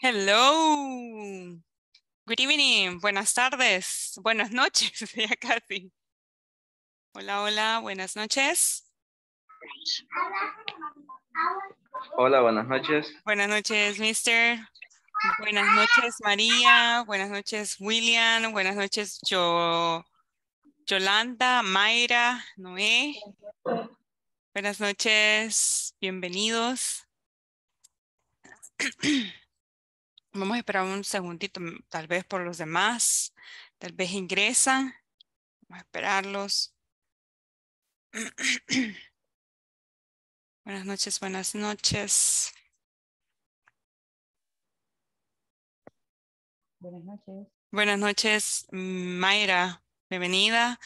Hello. Good evening. Buenas tardes. Buenas noches. Ya casi. Hola, hola. Buenas noches. Hola, buenas noches. Buenas noches, mister. Buenas noches, María. Buenas noches, William. Buenas noches, yo, Yolanda, Mayra, Noé. Buenas noches. Bienvenidos. Vamos a esperar un segundito, mm, tal vez por los demás. Tal vez ingresan. Vamos a esperarlos. Buenas noches, buenas noches. Buenas noches. Buenas noches, Mayra. Bienvenida.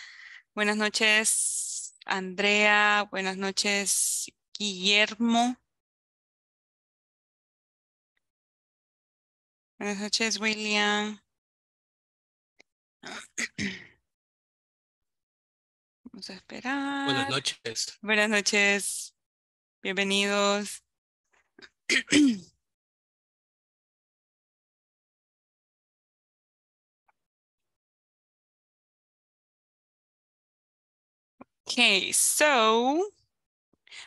Buenas noches, Andrea. Buenas noches, Guillermo. Buenas noches, William. Vamos a esperar. Buenas noches. Buenas noches. Bienvenidos. Okay, so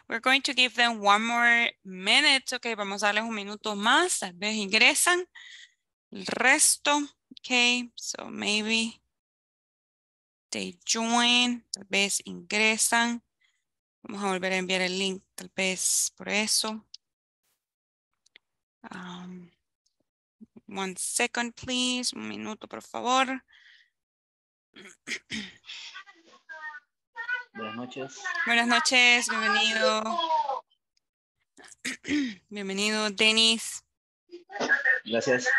we're going to give them one more minute. Okay, vamos a darles un minuto más. Tal vez ingresan. El resto, okay, so maybe they join. Tal vez ingresan. Vamos a volver a enviar el link, tal vez por eso. Um, one second, please. Un minuto, por favor. Buenas noches. Buenas noches, bienvenido. Bienvenido, Denis. Gracias.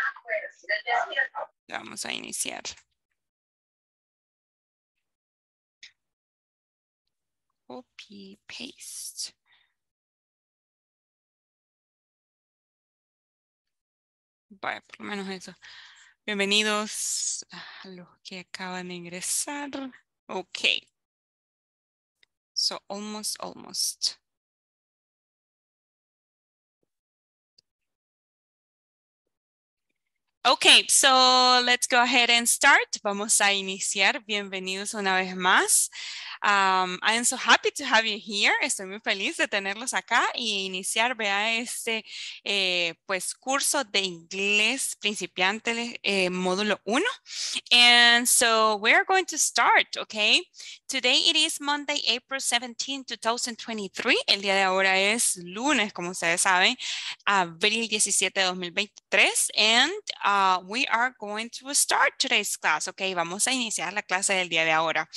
Vamos a iniciar. Copy, paste. Vaya, por lo menos eso. Bienvenidos a los que acaban de ingresar. Ok. So almost, almost. Okay, so let's go ahead and start. Vamos a iniciar. Bienvenidos una vez más. Um, I am so happy to have you here. Estoy muy feliz de tenerlos acá y iniciar, vea, este eh, pues curso de inglés principiante eh, módulo 1. And so we're going to start, okay? Today it is Monday, April 17, 2023. El día de ahora es lunes, como ustedes saben, abril 17 de 2023. And uh, we are going to start today's class, okay? Vamos a iniciar la clase del día de ahora.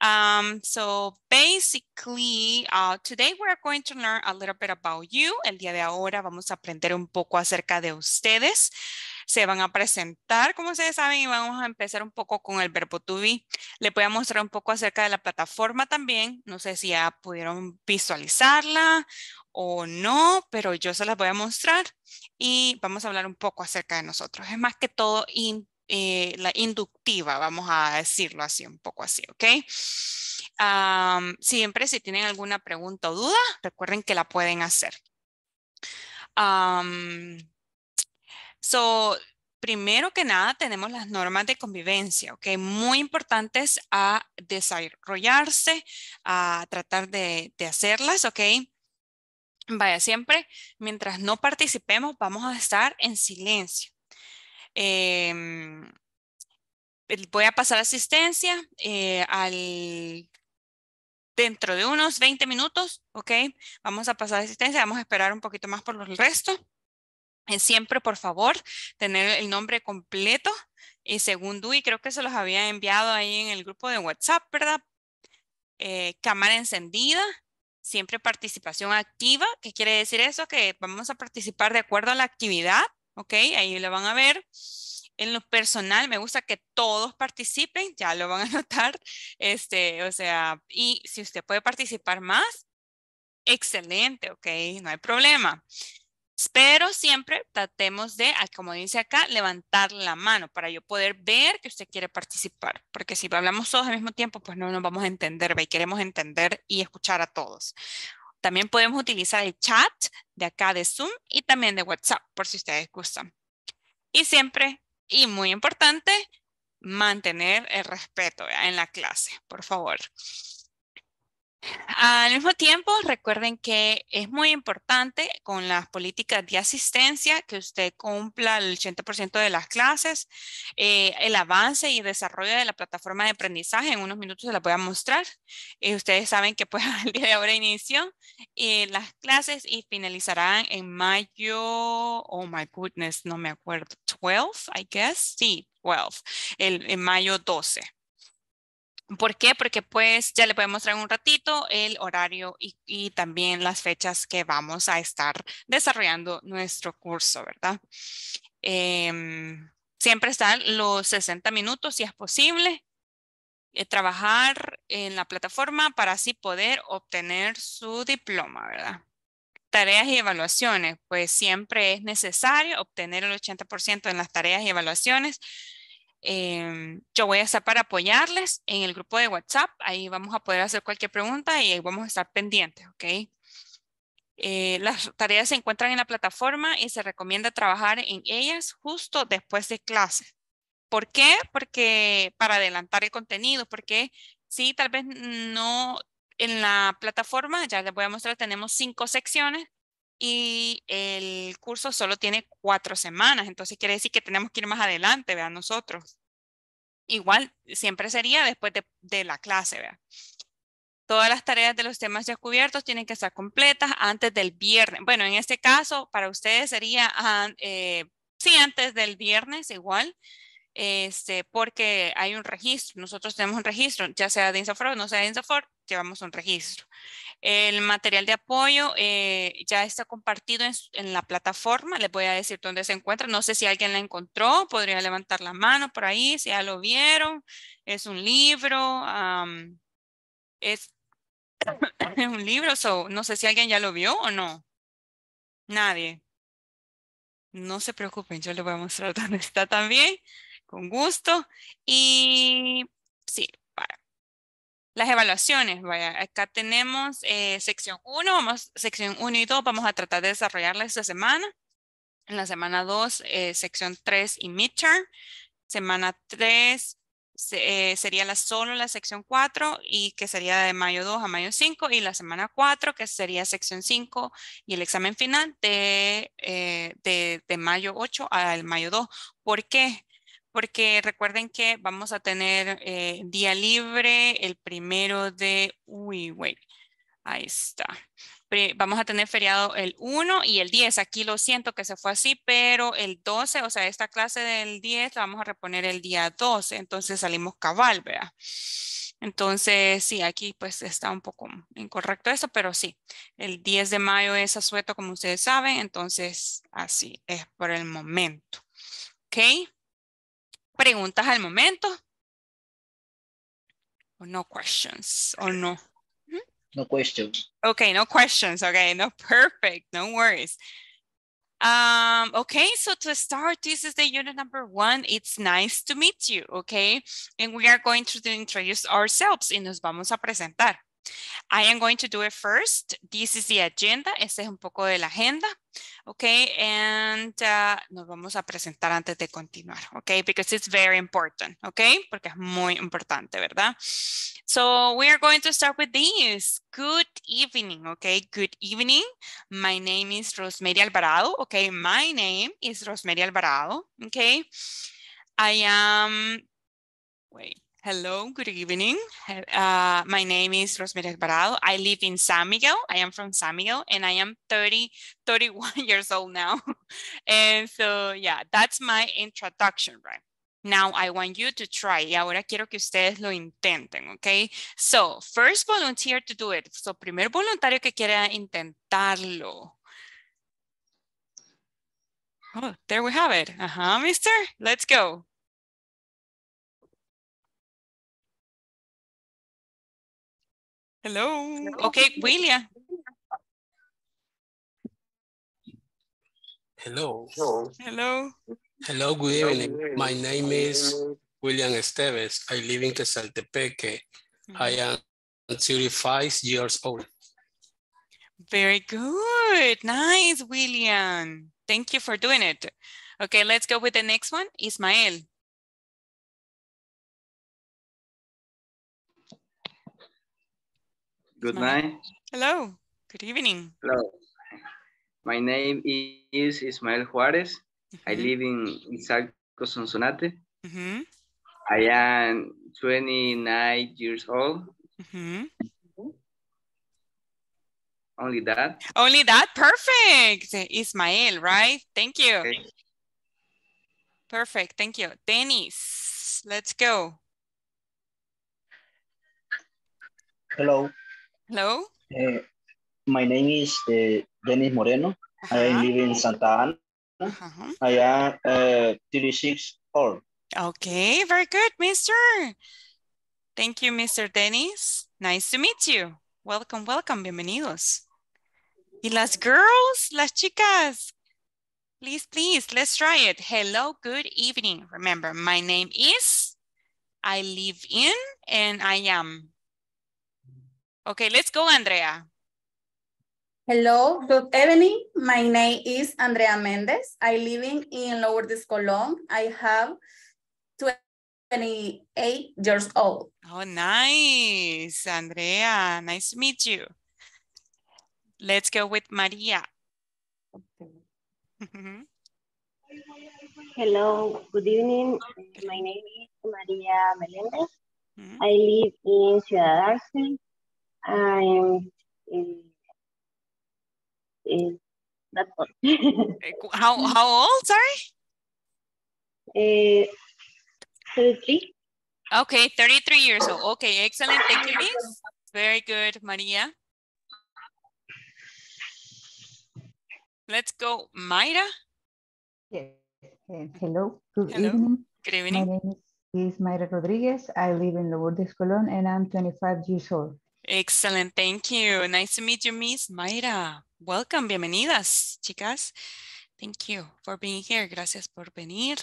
Um, so basically, uh, today we're going to learn a little bit about you. El día de ahora vamos a aprender un poco acerca de ustedes. Se van a presentar, como ustedes saben, y vamos a empezar un poco con el verbo to be. Le voy a mostrar un poco acerca de la plataforma también. No sé si ya pudieron visualizarla o no, pero yo se las voy a mostrar y vamos a hablar un poco acerca de nosotros. Es más que todo eh, la inductiva, vamos a decirlo así, un poco así, ¿ok? Um, siempre si tienen alguna pregunta o duda, recuerden que la pueden hacer. So, primero que nada tenemos las normas de convivencia, ¿ok? Muy importantes a desarrollarse, a tratar de, de hacerlas, ¿ok? Vaya, siempre mientras no participemos vamos a estar en silencio. Eh, voy a pasar asistencia eh, al dentro de unos 20 minutos, ¿ok? Vamos a pasar asistencia, vamos a esperar un poquito más por el resto. Eh, siempre, por favor, tener el nombre completo y segundo, y creo que se los había enviado ahí en el grupo de WhatsApp, ¿verdad? Eh, cámara encendida, siempre participación activa. ¿Qué quiere decir eso? Que vamos a participar de acuerdo a la actividad, ¿ok? Ahí lo van a ver. En lo personal, me gusta que todos participen, ya lo van a notar. Este, o sea, y si usted puede participar más, excelente, ok, no hay problema. Pero siempre tratemos de, ah, como dice acá, levantar la mano para yo poder ver que usted quiere participar. Porque si hablamos todos al mismo tiempo, pues no nos vamos a entender, y queremos entender y escuchar a todos. También podemos utilizar el chat de acá de Zoom y también de WhatsApp, por si ustedes gustan. Y siempre, y muy importante, mantener el respeto en la clase, por favor. Al mismo tiempo, recuerden que es muy importante con las políticas de asistencia que usted cumpla el 80% de las clases, eh, el avance y desarrollo de la plataforma de aprendizaje. En unos minutos se la voy a mostrar. Eh, ustedes saben que pues día de ahora inició eh, las clases y finalizarán en mayo, oh my goodness, no me acuerdo, 12, I guess. Sí, 12, el, en mayo 12. ¿Por qué? Porque pues ya le podemos mostrar en un ratito el horario y, también las fechas que vamos a estar desarrollando nuestro curso, ¿verdad? Em, siempre están los 60 minutos si es posible. Eh, trabajar en la plataforma para así poder obtener su diploma, ¿verdad? Tareas y evaluaciones, pues siempre es necesario obtener el 80% en las tareas y evaluaciones Em, yo voy a estar para apoyarles en el grupo de WhatsApp. Ahí vamos a poder hacer cualquier pregunta y ahí vamos a estar pendientes, ¿ok? Eh, las tareas se encuentran en la plataforma y se recomienda trabajar en ellas justo después de clase. ¿Por qué? Porque para adelantar el contenido, porque sí, tal vez no en la plataforma, ya les voy a mostrar, tenemos cinco secciones y el curso solo tiene cuatro semanas, entonces quiere decir que tenemos que ir más adelante, vean nosotros. Igual, siempre sería después de, la clase, vean. Todas las tareas de los temas ya cubiertos tienen que estar completas antes del viernes. Bueno, en este caso, para ustedes sería, eh, sí, antes del viernes igual, este, porque hay un registro. Nosotros tenemos un registro, ya sea de INSAFOR o no sea de INSAFOR, llevamos un registro. El material de apoyo eh, ya está compartido en, la plataforma. Les voy a decir dónde se encuentra. No sé si alguien la encontró. Podría levantar la mano por ahí si ya lo vieron. Es un libro. es, un libro. no sé si alguien ya lo vio o no. Nadie. No se preocupen. Yo les voy a mostrar dónde está también. Con gusto. Y sí, las evaluaciones, vaya, acá tenemos eh, sección 1, vamos, sección 1 y 2, vamos a tratar de desarrollarla esta semana. En la semana 2, eh, sección 3 y midterm. Semana 3 eh, sería la, solo la sección 4 y que sería de mayo 2 a mayo 5 y la semana 4 que sería sección 5 y el examen final de, de, de mayo 8 al mayo 2. ¿Por qué? Porque recuerden que vamos a tener eh, día libre el primero de, uy, wait, ahí está. Vamos a tener feriado el 1 y el 10. Aquí lo siento que se fue así, pero el 12, o sea, esta clase del 10 la vamos a reponer el día 12. Entonces salimos cabal, vea. Entonces, sí, aquí pues está un poco incorrecto eso, pero sí, el 10 de mayo es asueto, como ustedes saben, entonces así es por el momento. ¿Ok? Preguntas al momento? Or no questions, or no? No questions. Okay, no questions. Okay, no, perfect. No worries. Um, okay, so to start, this is the unit number one. It's nice to meet you, okay? And we are going to introduce ourselves y nos vamos a presentar. I am going to do it first. This is the agenda. Este es un poco de la agenda. Okay, and uh, nos vamos a presentar antes de continuar. Okay, because it's very important. Okay, porque es muy importante, ¿verdad? So we are going to start with this. Good evening. Okay, good evening. My name is Rosemary Alvarado. Okay, my name is Rosemary Alvarado. Okay, I am. Wait. Hello, good evening. Uh, my name is Rosemary Alvarado. I live in San Miguel. I am from San Miguel and I am 30, 31 years old now. and so, yeah, that's my introduction, right? Now I want you to try. Y ahora quiero que ustedes lo intenten, okay? So, first volunteer to do it. So, primer voluntario que quiera intentarlo. Oh, there we have it. Uh-huh, mister. Let's go. Hello. Okay, William. Hello. Hello. Hello, good evening. My name is William Esteves. I live in Quesaltepeque. Mm-hmm. I am 35 years old. Very good. Nice, William. Thank you for doing it. Okay, let's go with the next one. Ismael. Good Ismael. night. Hello. Good evening. Hello. My name is Ismael Juarez. I Mhm, live in Izalco, Sonsonate. mhm, I am 29 years old. mhm. Only that. Only that? Perfect. Ismael, right? Thank you. Okay. Perfect. Thank you. Dennis, let's go. Hello. Hello. Uh, my name is uh, Dennis Moreno. I live in Santa Ana. ajá. I am uh, 36 old. Okay, very good, mister. Thank you, Mr. Dennis. Nice to meet you. Welcome, welcome, bienvenidos. Y las girls, las chicas, please, please, let's try it. Hello, good evening. Remember, my name is, I live in, and I am. Okay, let's go, Andrea. Hello, good evening. My name is Andrea Mendez. I live in, in Lower Discolon. I have 28 years old. Oh, nice, Andrea. Nice to meet you. Let's go with Maria. Hello, good evening. My name is Maria Melendez. Mhm. I live in Ciudad Arce. I'm in, in that's all. Eh, How, how old, sorry? Eh, 33. Okay, 33 years old. Okay, excellent. Thank you, Miss. Very good, Maria. Let's go, Mayra. Yes. Uh, hello, good Hello. evening. Good evening. My name is, is Mayra Rodriguez. I live in Lourdes Colon and I'm 25 years old. Excellent. Thank you. Nice to meet you, Miss Mayra. Welcome. Bienvenidas, chicas. Thank you for being here. Gracias por venir.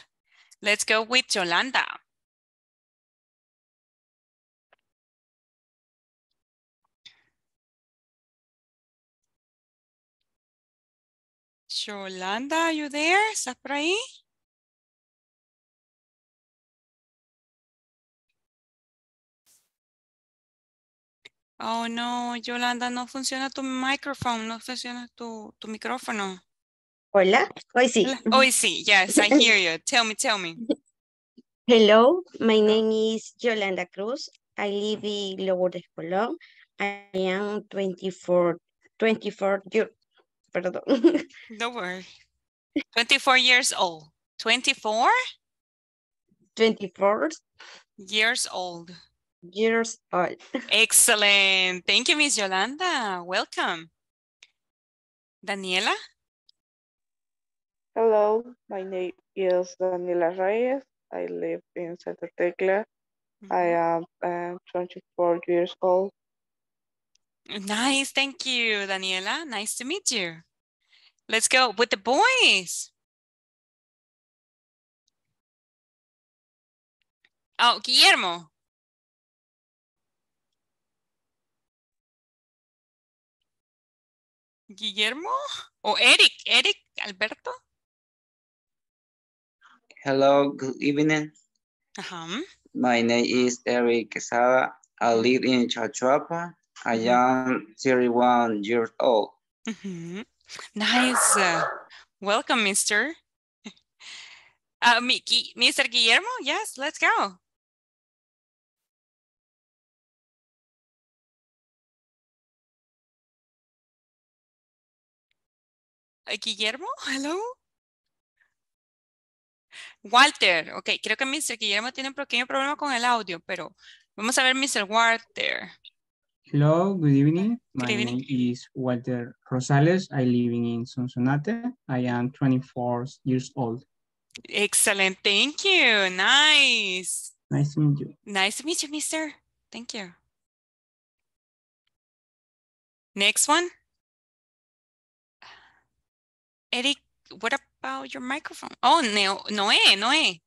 Let's go with Yolanda. Yolanda, are you there? ¿Estás por ahí? Oh, no, Yolanda, no funciona tu microphone, no funciona tu, tu micrófono. Hola, hoy sí. Hoy sí, yes, I hear you. Tell me, tell me. Hello, my name is Yolanda Cruz. I live in Lourdes Colón. I am 24, 24 years, perdón. Don't worry. 24 years old. 24 24 years old. Years old. Excellent. Thank you, Miss Yolanda. Welcome. Daniela? Hello, my name is Daniela Reyes. I live in Santa Tecla. I am uh, 24 years old. Nice. Thank you, Daniela. Nice to meet you. Let's go with the boys. Oh, Guillermo. Guillermo o Eric, Eric Alberto. Hello, good evening. Ajá. My name is Eric Quesada. I live in Chachuapa. I am 31 years old. Mhm. Nice. Uh, welcome, Mr. Uh, Mr. Guillermo, yes, let's go. Guillermo, hello. Walter, ok, creo que Mr. Guillermo tiene un pequeño problema con el audio, pero vamos a ver Mr. Walter. Hello, good evening. My evening. name is Walter Rosales. I live in Sonsonate. I am 24 years old. Excellent, thank you, nice. Nice to meet you. Nice to meet you, mister. Thank you. Next one. Eric, what about your microphone? Oh, no, Noé, Noé.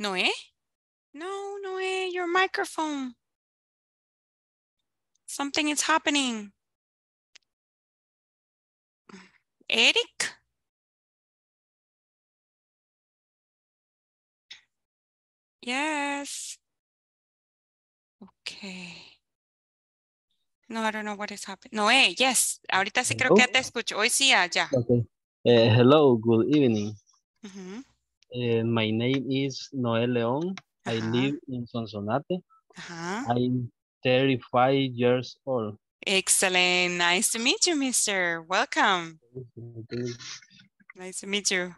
Noé? No, Noé, your microphone. Something is happening. Eric? Yes. Okay. No, I don't know what is happening. Noé, yes. Ahorita sí creo que ya te escucho. Hoy sí, allá. Okay. Uh, hello, good evening. Ujú, Uh, my name is Noel Leon. I live in Sonsonate. Ajá. I'm 35 years old. Excellent. Nice to meet you, mister. Welcome. Nice to meet you.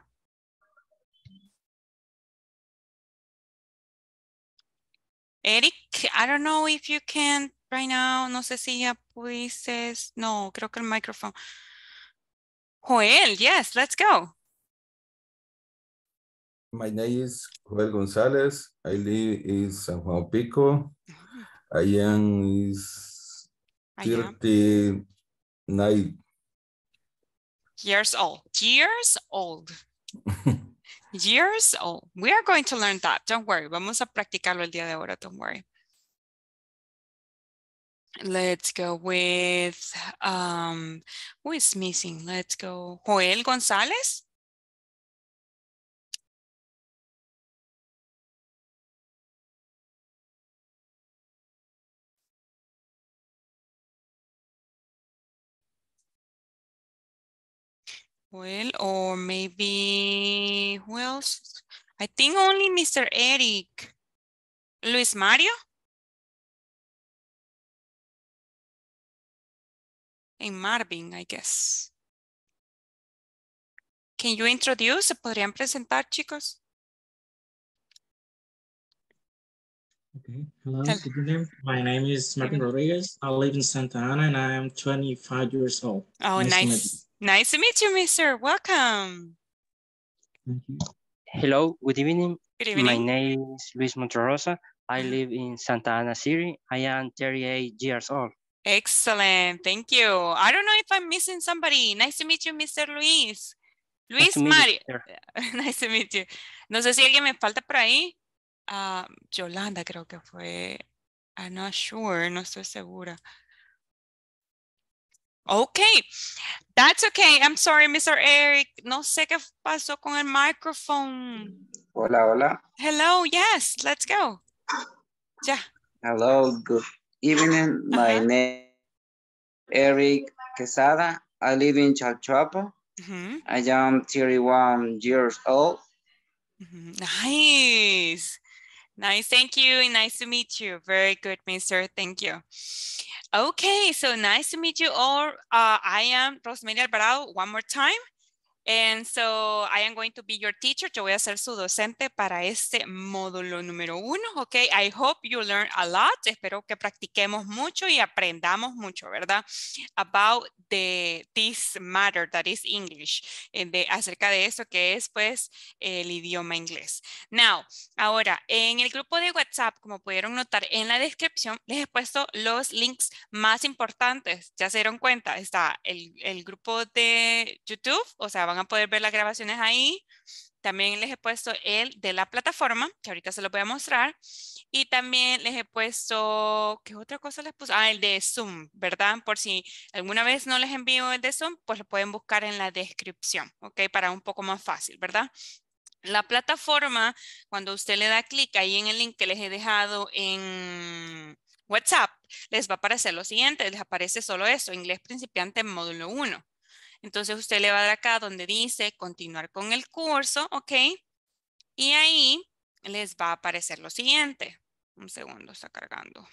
Eric, I don't know if you can right now. No sé si ya pudieses. No, creo que el micrófono. Joel, yes, let's go. My name is Joel Gonzalez. I live in San Juan Pico. Ah. I am is I am 39. years old. Years old. Years old. We are going to learn that. Don't worry. Vamos a practicarlo el día de ahora. Don't worry. Let's go with, um, who is missing? Let's go. Joel Gonzalez. Well, or maybe who else? I think only Mr. Eric. Luis Mario. And Marvin, I guess. Can you introduce? ¿Se podrían presentar, chicos? Okay. Hello, good evening. My name is Martin Rodriguez. I live in Santa Ana and I am 25 years old. Oh, Nice nice. Nice to meet you, mister. Welcome. Hello, good evening. Good evening. My name is Luis Monterrosa. I live in Santa Ana City. I am 38 years old. Excellent. Thank you. I don't know if I'm missing somebody. Nice to meet you, Mr. Luis. Luis to meet you, Mario. Nice to meet you. No sé si alguien me falta por ahí. Ah, Yolanda creo que fue. I'm not sure, no estoy segura. Okay, that's okay. I'm sorry, Mr. Eric. No sé qué pasó con el microphone. Hola, hola. Hello, yes, let's go. Yeah. Hello, good evening. My Uh-huh. name Eric Quesada. I live in Chalchuapa. Ujú, I am 31 years old. ujú. Nice. Nice, thank you, and nice to meet you. Very good, mister, thank you. Okay, so nice to meet you all. Uh, I am Rosemary Alvarado one more time. And so I am going to be your teacher. Yo voy a ser su docente para este módulo número uno. Ok, I hope you learn a lot. Espero que practiquemos mucho y aprendamos mucho, ¿verdad? About the, this matter that is English. eh, De, acerca de eso que es, pues, el idioma inglés. Now, ahora, en el grupo de WhatsApp, como pudieron notar en la descripción, les he puesto los links más importantes. Ya se dieron cuenta, está el, el grupo de YouTube, o sea, van a poder ver las grabaciones ahí. También les he puesto el de la plataforma, que ahorita se lo voy a mostrar. Y también les he puesto, ¿qué otra cosa les puse? Ah, el de Zoom, ¿verdad? Por si alguna vez no les envío el de Zoom, pues lo pueden buscar en la descripción, ¿ok? Para un poco más fácil, ¿verdad? La plataforma, cuando usted le da clic ahí en el link que les he dejado en WhatsApp, les va a aparecer lo siguiente, les aparece solo eso, inglés principiante módulo 1. Entonces usted le va a dar acá donde dice continuar con el curso, ¿ok? Y ahí les va a aparecer lo siguiente. Un segundo, está cargando.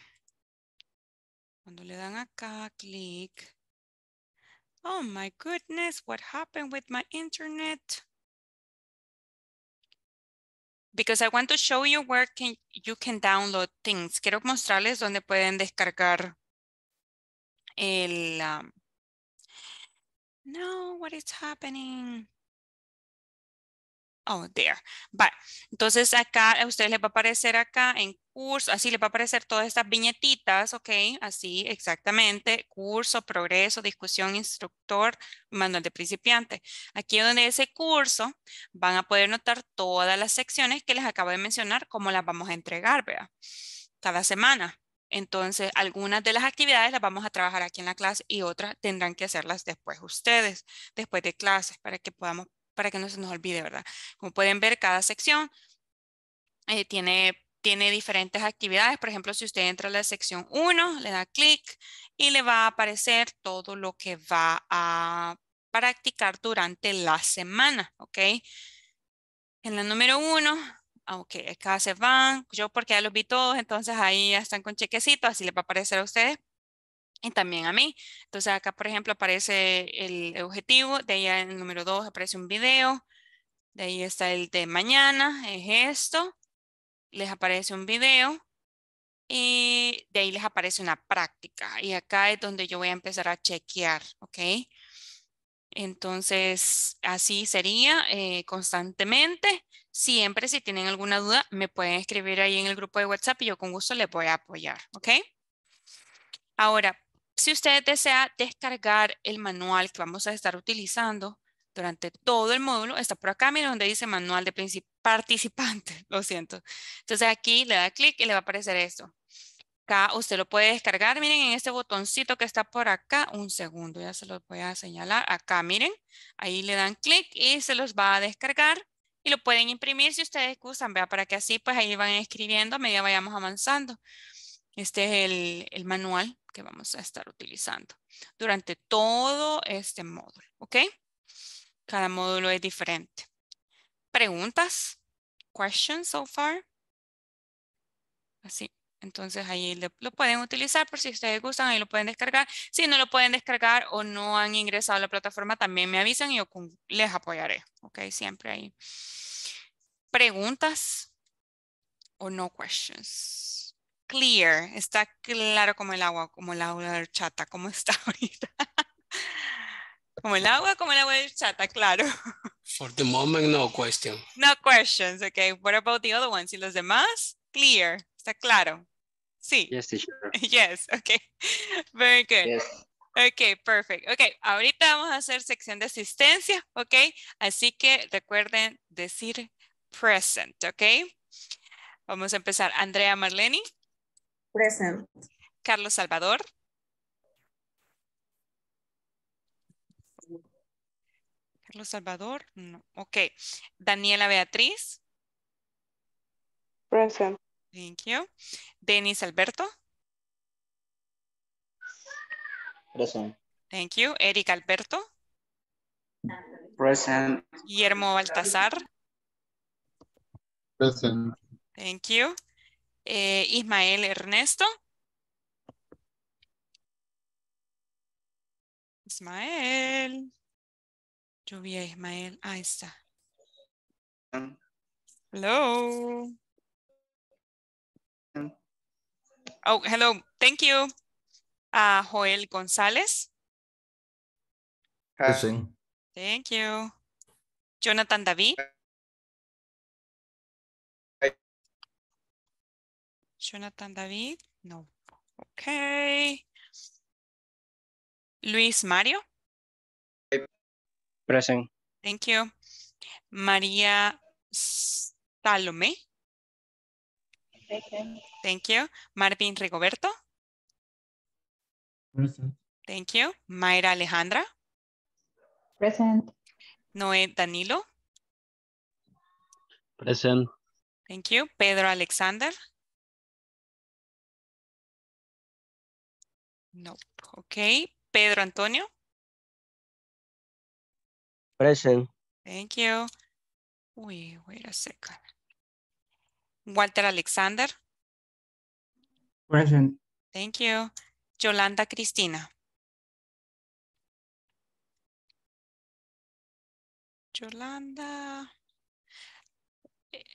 Cuando le dan acá, clic. Oh my goodness, what happened with my internet? Because I want to show you where can, you can download things. Quiero mostrarles dónde pueden descargar el... um, no, what is happening? Oh, there. Vale. Entonces acá a ustedes les va a aparecer acá en curso, así les va a aparecer todas estas viñetitas, ¿ok? Así exactamente, curso, progreso, discusión, instructor, manual de principiante. Aquí donde ese curso van a poder notar todas las secciones que les acabo de mencionar, cómo las vamos a entregar, vea, cada semana. Entonces, algunas de las actividades las vamos a trabajar aquí en la clase y otras tendrán que hacerlas después ustedes, después de clases, para que podamos para que no se nos olvide, ¿verdad? Como pueden ver, cada sección eh, tiene, tiene diferentes actividades. Por ejemplo, si usted entra a la sección 1, le da clic y le va a aparecer todo lo que va a practicar durante la semana, ¿ok? En la número 1, ok, acá se van, yo porque ya los vi todos, entonces ahí ya están con chequecito, así le va a aparecer a ustedes y también a mí. Entonces acá, por ejemplo, aparece el objetivo, de ahí en el número 2 aparece un video, de ahí está el de mañana, es esto, les aparece un video y de ahí les aparece una práctica y acá es donde yo voy a empezar a chequear, ¿ok? Entonces, así sería eh, constantemente. Siempre si tienen alguna duda, me pueden escribir ahí en el grupo de WhatsApp y yo con gusto les voy a apoyar, ¿ok? Ahora, si usted desea descargar el manual que vamos a estar utilizando durante todo el módulo, está por acá, mira donde dice manual de participante, lo siento. Entonces aquí le da clic y le va a aparecer esto. Acá usted lo puede descargar, miren en este botoncito que está por acá, un segundo, ya se los voy a señalar. Acá, miren, ahí le dan clic y se los va a descargar y lo pueden imprimir si ustedes gustan, vea, para que así pues ahí van escribiendo a medida vayamos avanzando. Este es el, el manual que vamos a estar utilizando durante todo este módulo, ¿ok? Cada módulo es diferente. ¿Preguntas? ¿Questions so far? Así. Entonces ahí lo pueden utilizar por si ustedes gustan, ahí lo pueden descargar. Si no lo pueden descargar o no han ingresado a la plataforma, también me avisan y yo les apoyaré. Ok, siempre ahí. ¿Preguntas o no questions? clear, está claro como el agua, como el agua de chata, como está ahorita. como el agua, como el agua de chata, claro. For the moment, no question. No questions, okay. What about the other ones? ¿Y los demás? Clear, está claro. Sí. Yes, teacher. Yes, okay. Very good. Yes. Ok, perfect. Ok, ahorita vamos a hacer sección de asistencia, ok. Así que recuerden decir present, ok. Vamos a empezar. Andrea Marleni. Present. Carlos Salvador. Carlos Salvador, no. Ok. Daniela Beatriz. Present. Thank you. Denis Alberto. Present. Thank you. Eric Alberto. Present. Guillermo Baltasar. Present. Thank you. Eh, Ismael Ernesto. Ismael. Yo vi a Ismael. Ahí está. Hello. Oh, hello. Thank you. Uh, Joel González. Present. Thank you. Jonathan David. Jonathan David. No. Okay. Luis Mario. Present. Thank you. María Thank you. Marvin Rigoberto. Present. Thank you. Mayra Alejandra. Present. Noé Danilo. Present. Thank you. Pedro Alexander. No. Okay. Pedro Antonio. Present. Thank you. Uy, wait a second. Walter Alexander. Present. Thank you. Yolanda Cristina. Yolanda.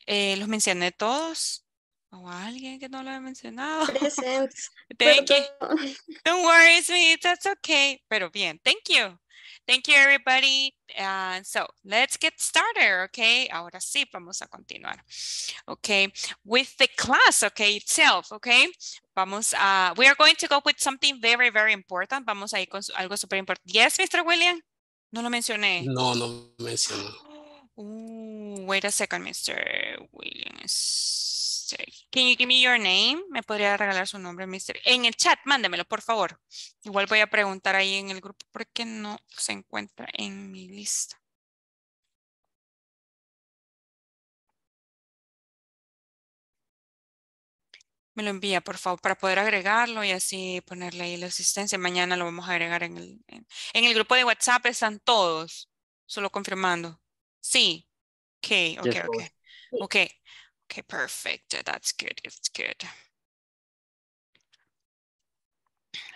Eh, ¿Los mencioné todos? ¿O alguien que no lo he mencionado? Present. Thank you. Don't worry, sweet. That's okay. Pero bien, thank you. Thank you, everybody. Uh, so let's get started, okay? Ahora sí, vamos a continuar. Okay, with the class, okay, itself, okay? Vamos a, we are going to go with something very, very important. Vamos a ir con algo súper importante. Yes, Mr. William? No lo mencioné. No, no mencionó. Ooh, wait a second, Mr. Williams. Can you give me your name? ¿Me podría regalar su nombre, Mr.? En el chat, mándemelo, por favor. Igual voy a preguntar ahí en el grupo porque no se encuentra en mi lista. Me lo envía, por favor, para poder agregarlo y así ponerle ahí la asistencia. Mañana lo vamos a agregar en el, en, el grupo de WhatsApp. Están todos. Solo confirmando. Sí. Ok, ok, ok. Ok. Ok, perfect. That's good. It's good.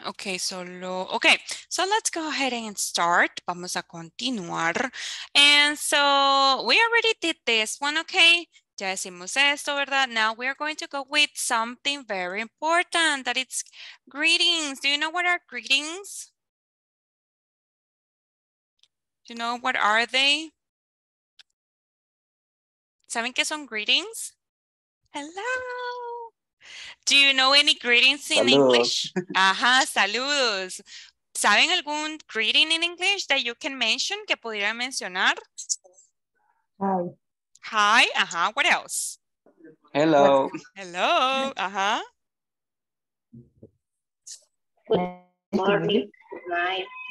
Okay, solo, okay, so let's go ahead and start. Vamos a continuar. And so we already did this one, okay? Ya decimos esto, ¿verdad? Now we're going to go with something very important that it's greetings. Do you know what are greetings? Do you know what are they? ¿Saben qué son greetings? Hello. Do you know any greetings in Saludos. English? Ajá, saludos. ¿Saben algún greeting in English that you can mention que pudiera mencionar? Hi. Hi, ajá, what else? Hello. Hello, ajá. Morning.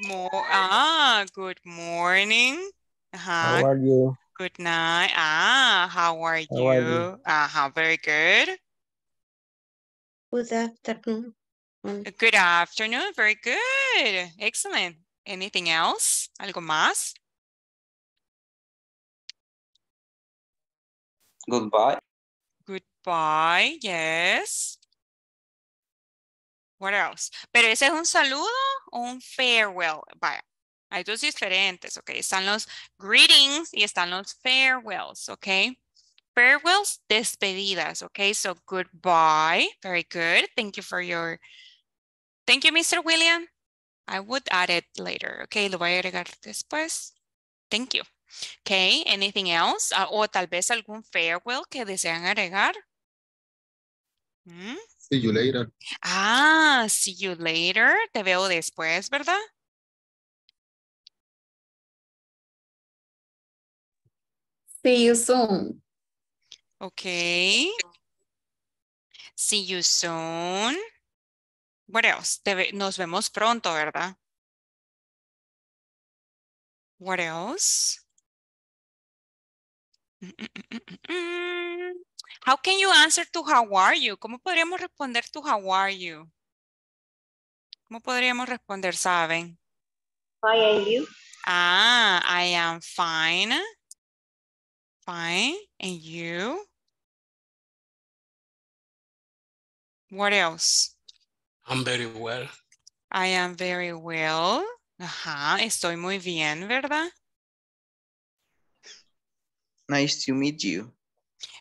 Mo ah, good morning. Ajá, How are you? Good night. Ah, how are you? How are you? Ajá, very good. Good afternoon. Good afternoon, very good. Excellent. Anything else? ¿Algo más? Goodbye. Goodbye, yes. What else? Pero ese es un saludo o un farewell. Vaya, hay dos diferentes, ok. Están los greetings y están los farewells, ok. Farewells, despedidas, ok. So goodbye, very good. Thank you for your, thank you, Mr. William. I would add it later, ok. Lo voy a agregar después. Thank you. Ok, anything else? Ah, o tal vez algún farewell que desean agregar. ¿Mm? See you later. Ah, see you later. Te veo después, ¿verdad? See you soon. Okay. See you soon. What else? Nos vemos pronto, ¿verdad? What else? Mm, mm, mm. How can you answer to how are you? ¿Cómo podríamos responder to how are you? ¿Cómo podríamos responder, saben? How are you? Ah, I am fine. Fine. And you? What else? I'm very well. I am very well. Ajá, estoy muy bien, ¿verdad? Nice to meet you.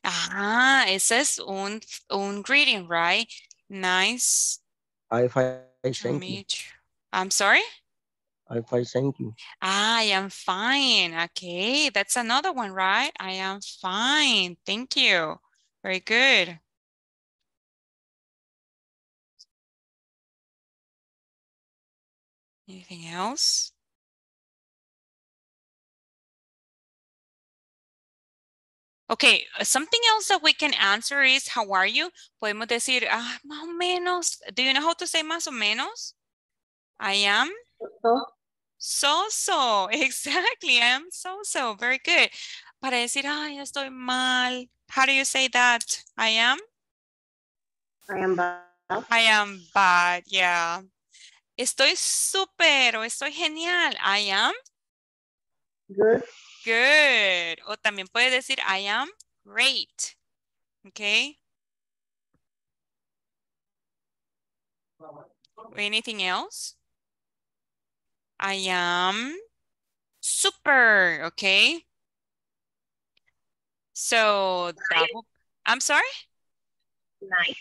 Ah, ese es un, un greeting, right? Nice I fine, to thank you. meet you. I'm sorry? I fine, thank you. I am fine. Okay, that's another one, right? I am fine. Thank you. Very good. Anything else? Okay, uh, something else that we can answer is how are you? Podemos decir, ah, más o menos. Do you know how to say más o menos? I am so-so. Exactly, I am so-so. Very good. Para decir, ay, estoy mal. How do you say that? I am? I am bad. I am bad, yeah. Estoy súper o estoy genial. I am Good. good. O también puede decir I am great. Okay. Anything else? I am super. Okay. So that will- I'm sorry? Nice.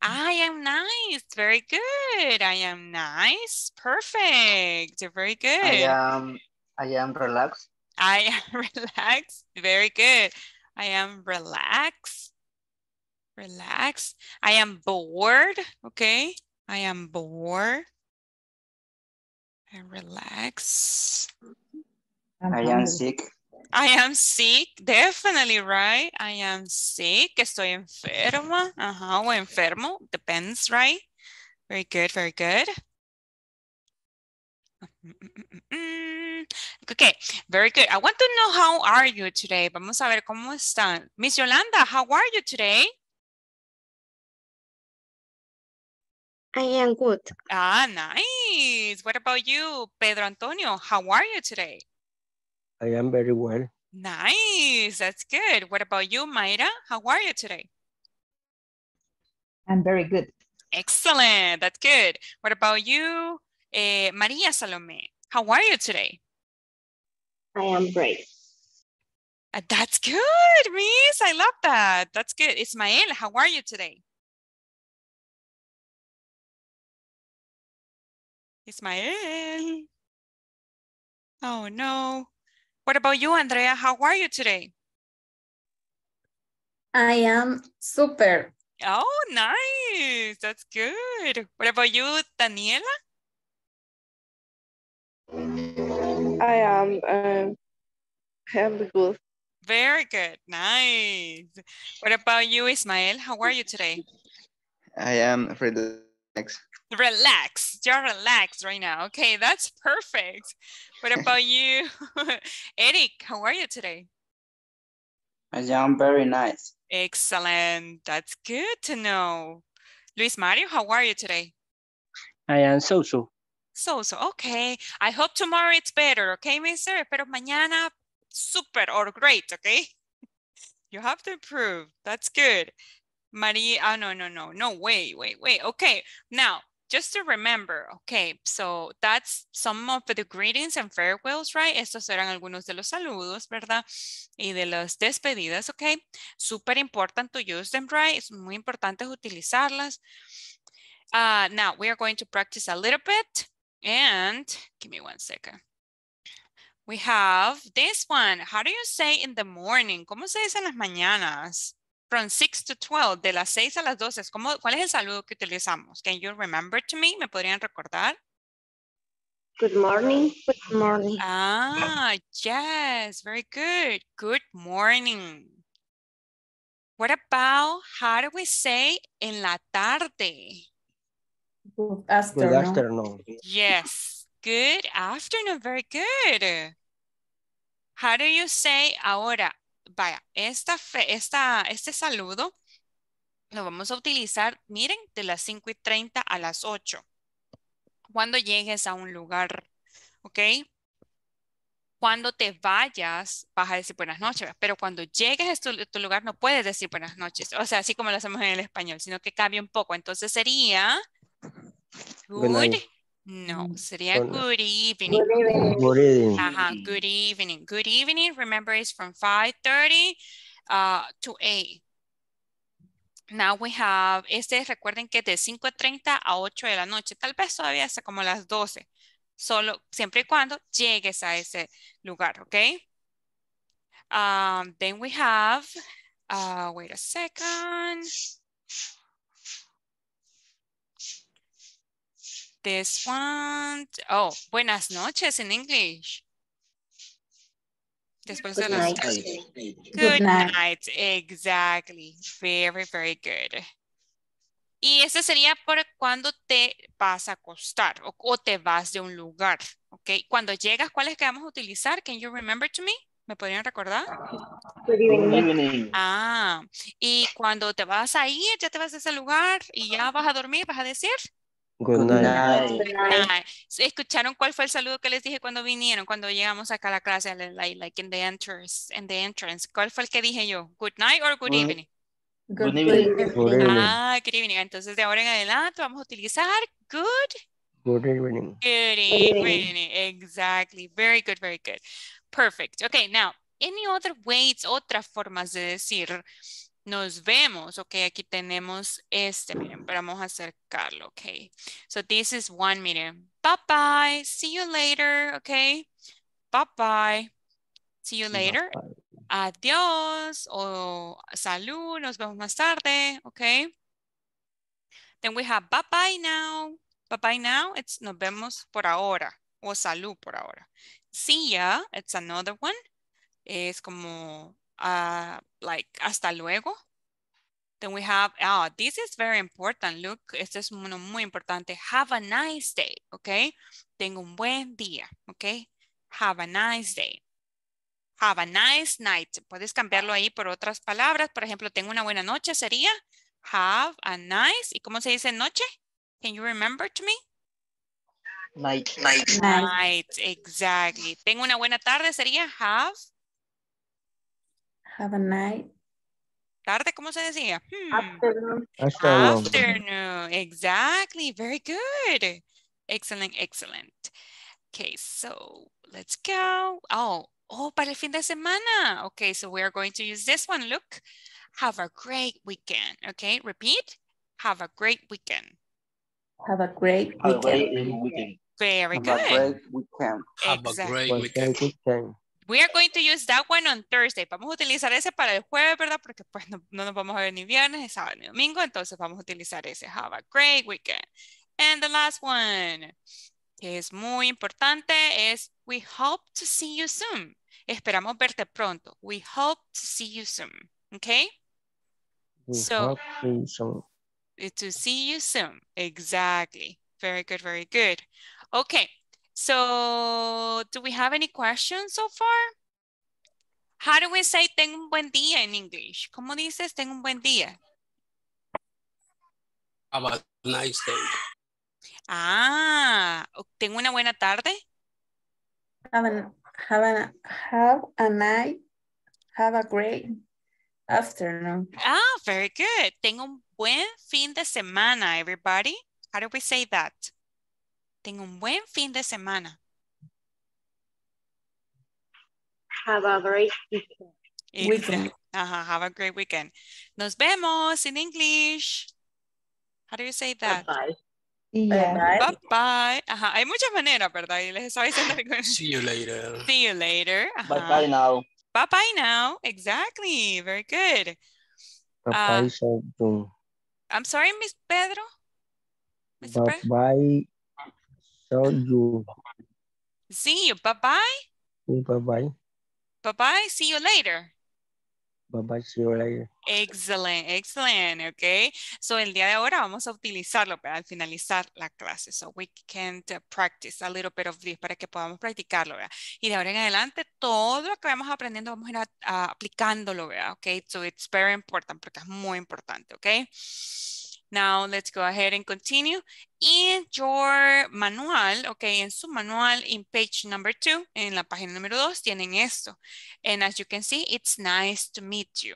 I am nice. Very good. I am nice. Perfect. You're very good. I am, I am relaxed. I am relaxed. Very good. I am relaxed. Relax. I am bored. Okay. I am bored. And relax. I am sick. I am sick, definitely, right? I am sick, estoy enferma, ajá, o enfermo, depends, right? Very good, very good. Mm-hmm. Okay, very good. I want to know how are you today? Vamos a ver cómo están. Miss Yolanda, how are you today? I am good. Ah, nice. What about you, Pedro Antonio? How are you today? I am very well. Nice. That's good. What about you, Mayra? How are you today? I'm very good. Excellent. That's good. What about you, eh, Maria Salome? How are you today? I am great. Uh, that's good, Miss. I love that. That's good. Ismael, how are you today? Ismael. Oh, no. What about you, Andrea? How are you today? I am super. Oh, nice. That's good. What about you, Daniela? I am, um, I am good. Very good. Nice. What about you, Ismael? How are you today? I am relaxed. Relax. You're relaxed right now. Okay, that's perfect. What about you, Eric? How are you today? I am very nice. Excellent. That's good to know. Luis Mario, how are you today? I am so-so. So, so, okay. I hope tomorrow it's better, okay, mister? Pero mañana, super or great, okay? You have to improve. That's good. Maria, oh, no, no, no, no, wait, wait, wait. Okay, now, just to remember, okay, so that's some of the greetings and farewells, right? Estos eran algunos de los saludos, ¿verdad? Y de las despedidas, okay? Super important to use them, right? Es muy importante utilizarlas. Uh, now, we are going to practice a little bit and give me one second. We have this one. How do you say in the morning? ¿Cómo se dice en las mañanas? From 6 to 12, de las 6 a las 12. ¿Cómo, ¿Cuál es el saludo que utilizamos? Can you remember to me? ¿Me podrían recordar? Good morning. Good morning. Ah, yes, very good. Good morning. What about, how do we say en la tarde? Good Good afternoon. afternoon. Yes, good afternoon, very good. How do you say ahora? Vaya, esta, esta, este saludo lo vamos a utilizar, miren, de las 5 y 30 a las 8. Cuando llegues a un lugar, ¿ok? Cuando te vayas, vas a decir buenas noches, pero cuando llegues a tu, tu lugar no puedes decir buenas noches. O sea, así como lo hacemos en el español, sino que cambia un poco. Entonces sería Good. No, sería Good- good evening. Good evening. Good evening. Ajá, good evening. Good evening. Remember, it's from 5.30 uh, to 8. Now we have, este recuerden que es de 5.30 a 8 de la noche, tal vez todavía hasta como las 12, solo siempre y cuando llegues a ese lugar, ¿ok? Um, then we have, uh, wait a second. This one, oh, buenas noches in English. Después de Good las night. Good night. night. Exactly. Very, very good. Y ese sería por cuando te vas a acostar o, o te vas de un lugar. ¿Ok? Cuando llegas, ¿cuáles que vamos a utilizar? Can you remember to me? ¿Me podrían recordar? Good evening. Ah, y cuando te vas a ir, ya te vas a ese lugar y ya vas a dormir, vas a decir. Good night. Good night. ¿Escucharon cuál fue el saludo que les dije cuando vinieron, cuando llegamos acá a la clase, like, like in the entrance, in the entrance? ¿Cuál fue el que dije yo? Good night or good Good- evening? Good Good evening. evening. Good evening. Ah, good evening. Entonces de ahora en adelante vamos a utilizar good, Good evening. good evening. evening. Exactly. Very good, very good. Perfect. Okay, now, any other ways, otras formas de decir Nos vemos. Ok, aquí tenemos este. Miren, pero vamos a acercarlo. Ok. So this is one, miren. Bye bye. See you later. Ok. Bye bye. See you later. Adiós. O salud. Nos vemos más tarde. Ok. Then we have bye bye now. Bye bye now. It's nos vemos por ahora. O salud por ahora. See ya. It's another one. Es como uh, like hasta luego. Then we have, ah, this is very important. Look, este es uno muy importante. Have a nice day, okay? Tengo un buen día, okay? Have a nice day. Have a nice night. Puedes cambiarlo ahí por otras palabras. Por ejemplo, tengo una buena noche sería have a nice. ¿Y cómo se dice noche? Can you remember to me? Night. Night. Night, exactly. Tengo una buena tarde sería have Have a night. tarde, ¿cómo se decía? Hmm. Afternoon. Afternoon. Afternoon, exactly. Very good. Excellent, excellent. Okay, so let's go. Oh, oh, para el fin de semana. Okay, so we are going to use this one. Look, have a great weekend. Okay, repeat. Have a great weekend. Have a great Have a weekend. great weekend. Very Have good. a great weekend. Have a Exactly. great weekend. You, We are going to use that one on Thursday. Vamos a utilizar ese para el jueves, ¿verdad? Porque pues no, no nos vamos a ver ni viernes, ni sábado, ni domingo. Entonces vamos a utilizar ese. Have a great weekend. And the last one, que es muy importante, es we hope to see you soon. Esperamos verte pronto. We hope to see you soon. Okay? we So- hope to some- Uh, To see you soon. Exactly. Very good, very good. Okay. So, do we have any questions so far? How do we say tengo un buen día in English? ¿Cómo dices tengo un buen día? Have a nice day. Ah, o- tengo una buena tarde. Have a, have a, have a night. Have a great afternoon. Ah, very good. Tengo un buen fin de semana, everybody. How do we say that? Tengo un buen fin de semana. Have a great weekend. Weekend. Ajá, have a great weekend. Nos vemos in English. How do you say that? Bye. Bye ya. bye. Bye bye. Ajá, hay muchas maneras, ¿verdad? Y les estaba diciendo que- See you later. See you later. Bye Ajá. bye now. Bye bye now. Exactly. Very good. Bye-bye, so you. I'm sorry, Miss Pedro. Mr. Pedro. Bye-bye, so you. See you. Bye bye. Bye-bye. Bye bye. See you later. Bye-bye, see you later. Excellent, excellent, okay. So el día de ahora vamos a utilizarlo para al finalizar la clase. So we can uh, practice a little bit of this para que podamos practicarlo, ¿verdad? Y de ahora en adelante todo lo que vamos aprendiendo vamos a ir a- a aplicándolo, ¿verdad? Okay, so it's very important porque es muy importante, okay. Now let's go ahead and continue. In your manual, okay, en su manual, in page number two, en la página número dos, tienen esto. And as you can see, it's nice to meet you.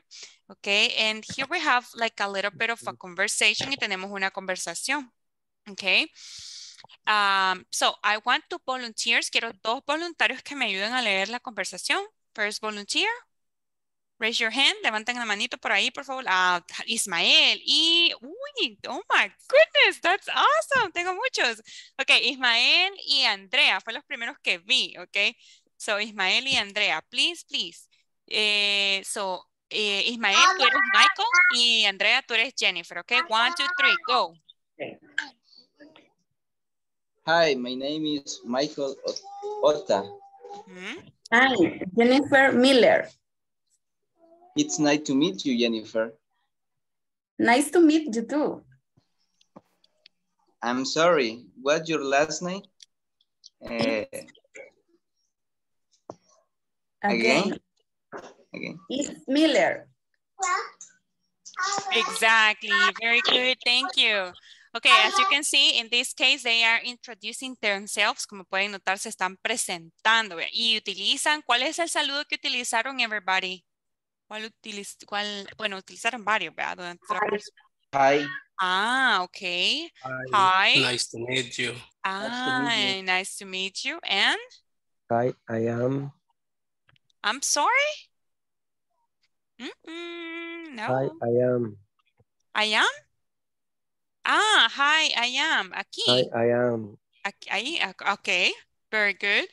Okay, and here we have like a little bit of a conversation y tenemos una conversación. Okay. Um, so I want two volunteers. Quiero dos voluntarios que me ayuden a leer la conversación. First volunteer. Raise your hand. Levanten la manito por ahí, por favor. Ah, Ismael. Y, uy, oh my goodness, that's awesome. Tengo muchos. Ok, Ismael y Andrea. Fue los primeros que vi, ok. So, Ismael y Andrea, please, please. Eh, so, eh, Ismael, tú eres Michael y Andrea, tú eres Jennifer, ok. One, two, three, go. Hi, my name is Michael Ot- Otta. Mhm. Hi, Jennifer Miller. It's nice to meet you, Jennifer. Nice to meet you too. I'm sorry, what's your last name? Eh, Again, again. it's Miller. Exactly. Very good. Thank you. Okay, as you can see, in this case, they are introducing themselves. Como pueden notar, se están presentando. Y utilizan, ¿cuál es el saludo que utilizaron, everybody? ¿Cuál utiliz, cuál, bueno, utilizaron varios, ¿verdad? Durante la Hi. Ah, okay. Hi. Hi. Nice to meet you. Ah, meet you. nice to meet you. And Hi, I am I'm sorry? Mm-mm, Hi, no. I am. I am? Ah, hi, I am. Aquí. Hi, I am. Aquí, ahí, ok, very good.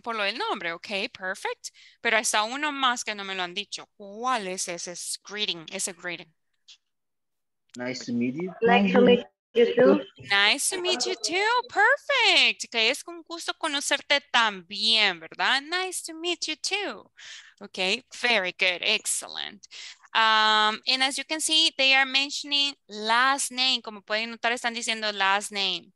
Por lo del nombre, ok, perfect. Pero está uno más que no me lo han dicho. ¿Cuál es ese Es greeting? Ese greeting. Nice to meet you. Nice to meet you too. Nice to meet you too. Perfect. Que es con gusto conocerte también, ¿verdad? Nice to meet you too. Okay, very good. Excellent. Um, and as you can see, they are mentioning last name. Como pueden notar, están diciendo last name.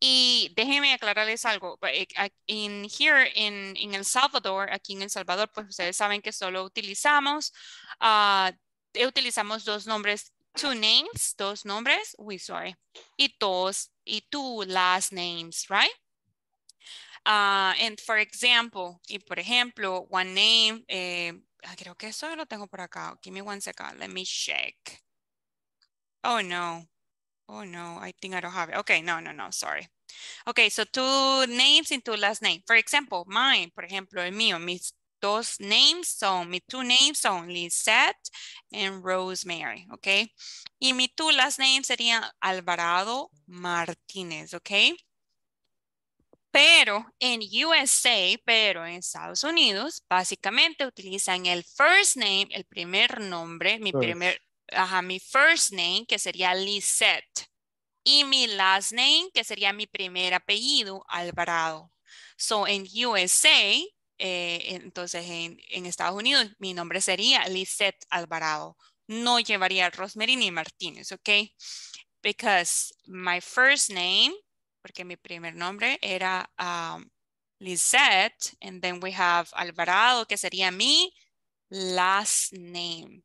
Y déjenme aclararles algo. eh, ac- In here, in, in El Salvador, aquí en El Salvador, pues ustedes saben que solo utilizamos, eh, utilizamos dos nombres, two names, dos nombres, we sorry, y dos, y two last names, right? Ah, and for example, y por ejemplo, one name, eh, ah, creo que eso lo tengo por acá. Give me one second, let me check. Oh no. Oh no, I think I don't have it. Okay, no, no, no, sorry. Okay, so two names and two last name. For example, mine, por ejemplo, el mío, mis dos names son, mis two names son Lisette and Rosemary, okay? Y mi two last name sería Alvarado Martínez, okay? Pero en USA, pero en Estados Unidos, básicamente utilizan el first name, el primer nombre, mi First. primer, mi first name, que sería Lisette. Y mi last name, que sería mi primer apellido, Alvarado. So, en USA, eh, entonces en, en Estados Unidos, mi nombre sería Lisette Alvarado. No llevaría Rosemary ni Martínez, ¿ok? Because my first name, porque mi primer nombre era um, Lisette, and then we have Alvarado, que sería mi last name.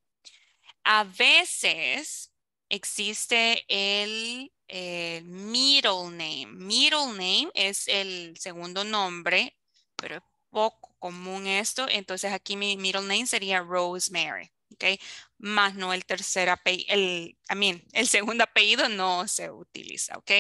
A veces existe el, el middle name. Middle name es el segundo nombre, pero es poco común esto. Entonces aquí mi middle name sería Rosemary, ¿ok? Más no el tercer apellido, el, I mean, el segundo apellido no se utiliza, ¿ok?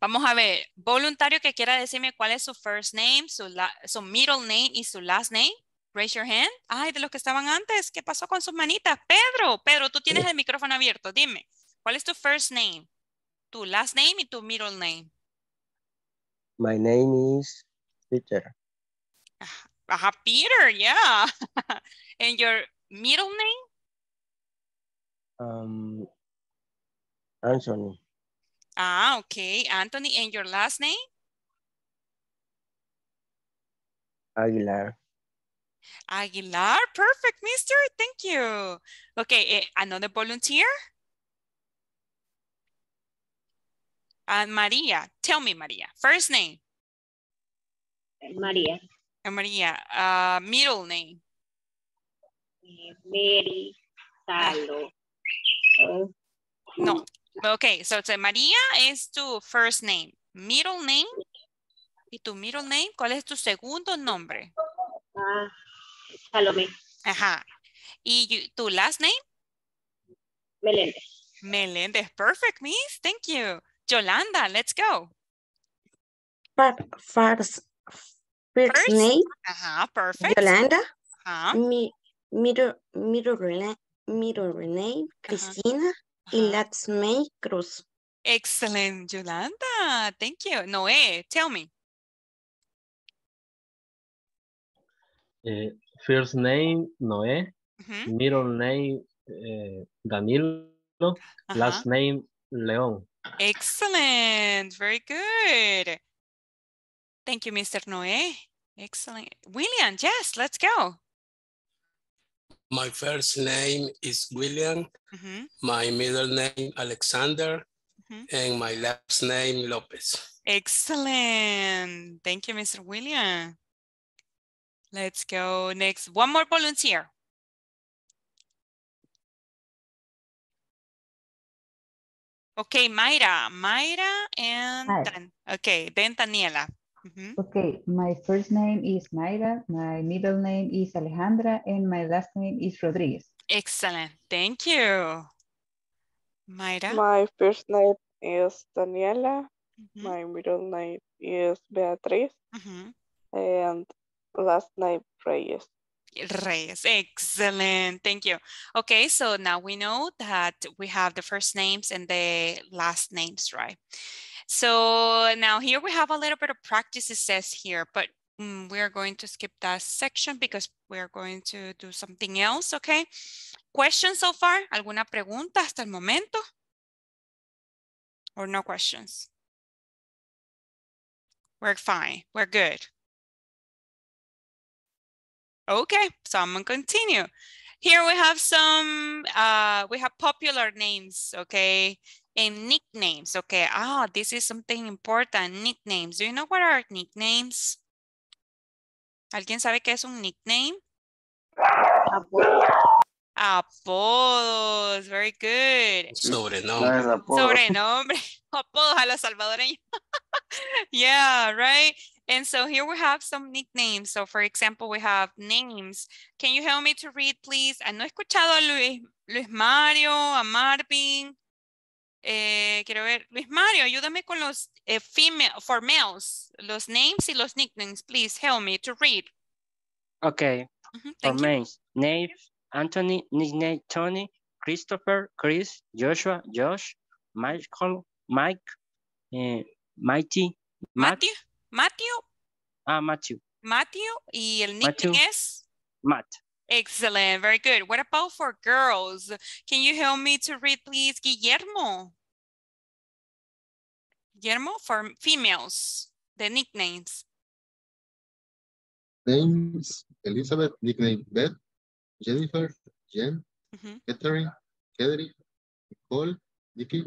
Vamos a ver, voluntario que quiera decirme cuál es su first name, su, la- su middle name y su last name. Raise your hand. Ay, de los que estaban antes, ¿qué pasó con sus manitas? Pedro, Pedro, tú tienes el micrófono abierto. Dime, ¿cuál es tu first name? Tu last name y tu middle name. My name is Peter. Ajá, Peter, yeah. And your middle name? Um, Anthony. Ah, okay. Anthony, and your last name? Aguilar. Aguilar. Perfect, mister. Thank you. Okay, eh, another volunteer? Uh, Maria. Tell me, Maria. First name? María. Uh, Maria. Uh, middle name? Mary. Salo. No. Okay, so it's Maria is tu first name. Middle name? ¿Y tu middle name? ¿Cuál es tu segundo nombre? ah, Salomé. Ajá. ¿Y you- tu last name? Meléndez. Meléndez. Perfect, miss. Thank you. Yolanda, let's go. Fir- First, first First? name, Ajá, perfect. Yolanda. Ajá. Mi, middle, middle, na- middle name, Cristina. Y ajá. last name, Cruz. Excellent, Yolanda. Thank you. Noé, tell me. Eh, first name, Noé. Ujú, Middle name, eh, Danilo. ajá. Last name, León. Excellent. Very good. Thank you, Mr. Noé. Excellent. William, yes, let's go. My first name is William. Ujú, My middle name, Alexander. ujú. And my last name, Lopez. Excellent. Thank you, Mr. William. Let's go next. One more volunteer. Okay, Mayra. Mayra and Dan. Okay, then Daniela. Ujú. Okay, my first name is Mayra, my middle name is Alejandra, and my last name is Rodriguez. Excellent. Thank you. Mayra. My first name is Daniela. Ujú, My middle name is Beatriz. ujú. And last name Reyes. Reyes. Excellent. Thank you. Okay, so now we know that we have the first names and the last names, right? So now here we have a little bit of practice it says here, but mm, we are going to skip that section because we are going to do something else, okay? Questions so far? ¿Alguna pregunta hasta el momento? Or no questions? We're fine. We're good. Okay, so I'm gonna continue. Here we have some, uh, we have popular names, okay? And nicknames, okay? Ah, this is something important, nicknames. Do you know what are nicknames? ¿Alguien sabe qué es un nickname? Apodos. Apodos, very good. Sobrenombre. Sobrenombre, apodos a los salvadoreños. yeah, right? And so here we have some nicknames. So for example, we have names. Can you help me to read, please? I no he escuchado a Luis, Luis Mario, a Marvin. Eh, quiero ver, Luis Mario, ayúdame con los eh, female, for males, los names y los nicknames, please help me to read. Okay. Mhm, For thank you. names, Anthony, nickname Tony, Christopher, Chris, Joshua, Josh, Michael, Mike, eh, Mighty, Matt, Matthew, Matthew, ah, Matthew, Matthew, y el Matthew. nickname es? Matt. Excellent, very good. What about for girls? Can you help me to read, please, Guillermo? Guillermo, for females, the nicknames. Names Elizabeth, nickname Beth, Jennifer, Jen, Mhm. Catherine, Kedri, Nicole, Nikki,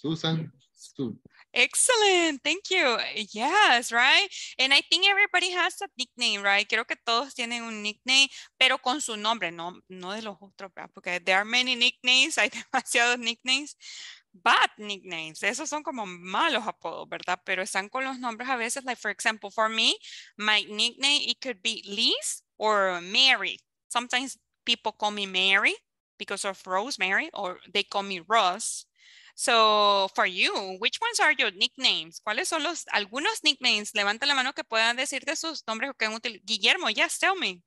Susan, Sue. Excellent, thank you. Yes, right? And I think everybody has a nickname, right? Creo que todos tienen un nickname, pero con su nombre, no, no de los otros. Porque there are many nicknames, hay demasiados nicknames. Bad nicknames, esos son como malos apodos, ¿verdad? Pero están con los nombres a veces, like for example, for me, my nickname, it could be Liz or Mary. Sometimes people call me Mary because of Rosemary, or they call me Ross. So for you, which ones are your nicknames? ¿Cuáles son los algunos nicknames? Levanta la mano que puedan decirte sus nombres que han utilizado. Guillermo, yes, tell me.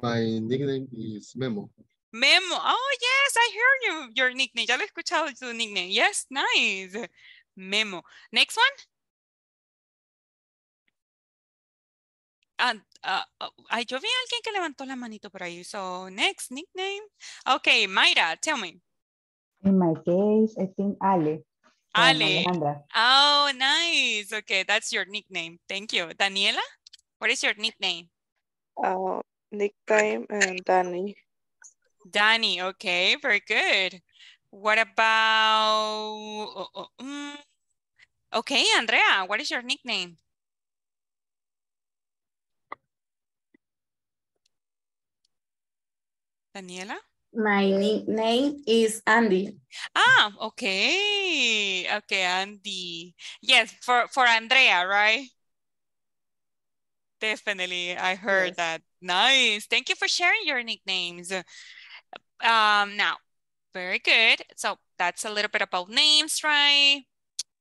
My nickname is Memo. Memo. Oh, yes, I heard you, your nickname. Ya lo he escuchado tu nickname. Yes, nice. Memo. Next one. Ah, ah, ah, ay, yo vi a alguien que levantó la manito por ahí. So, next nickname. Okay, Mayra, tell me. In my case, I think Ale. Ale. Alejandra. Oh, nice. Okay, that's your nickname. Thank you. Daniela, what is your nickname? Uh, nickname and Danny. Danny. Okay, very good. What about? oh, oh, mm. Okay, Andrea, what is your nickname? Daniela? My nickname is Andy. Ah, okay. Okay, Andy. Yes, for, for Andrea, right? Definitely, I heard that. Nice. Thank you for sharing your nicknames. Um, now, very good. So that's a little bit about names, right?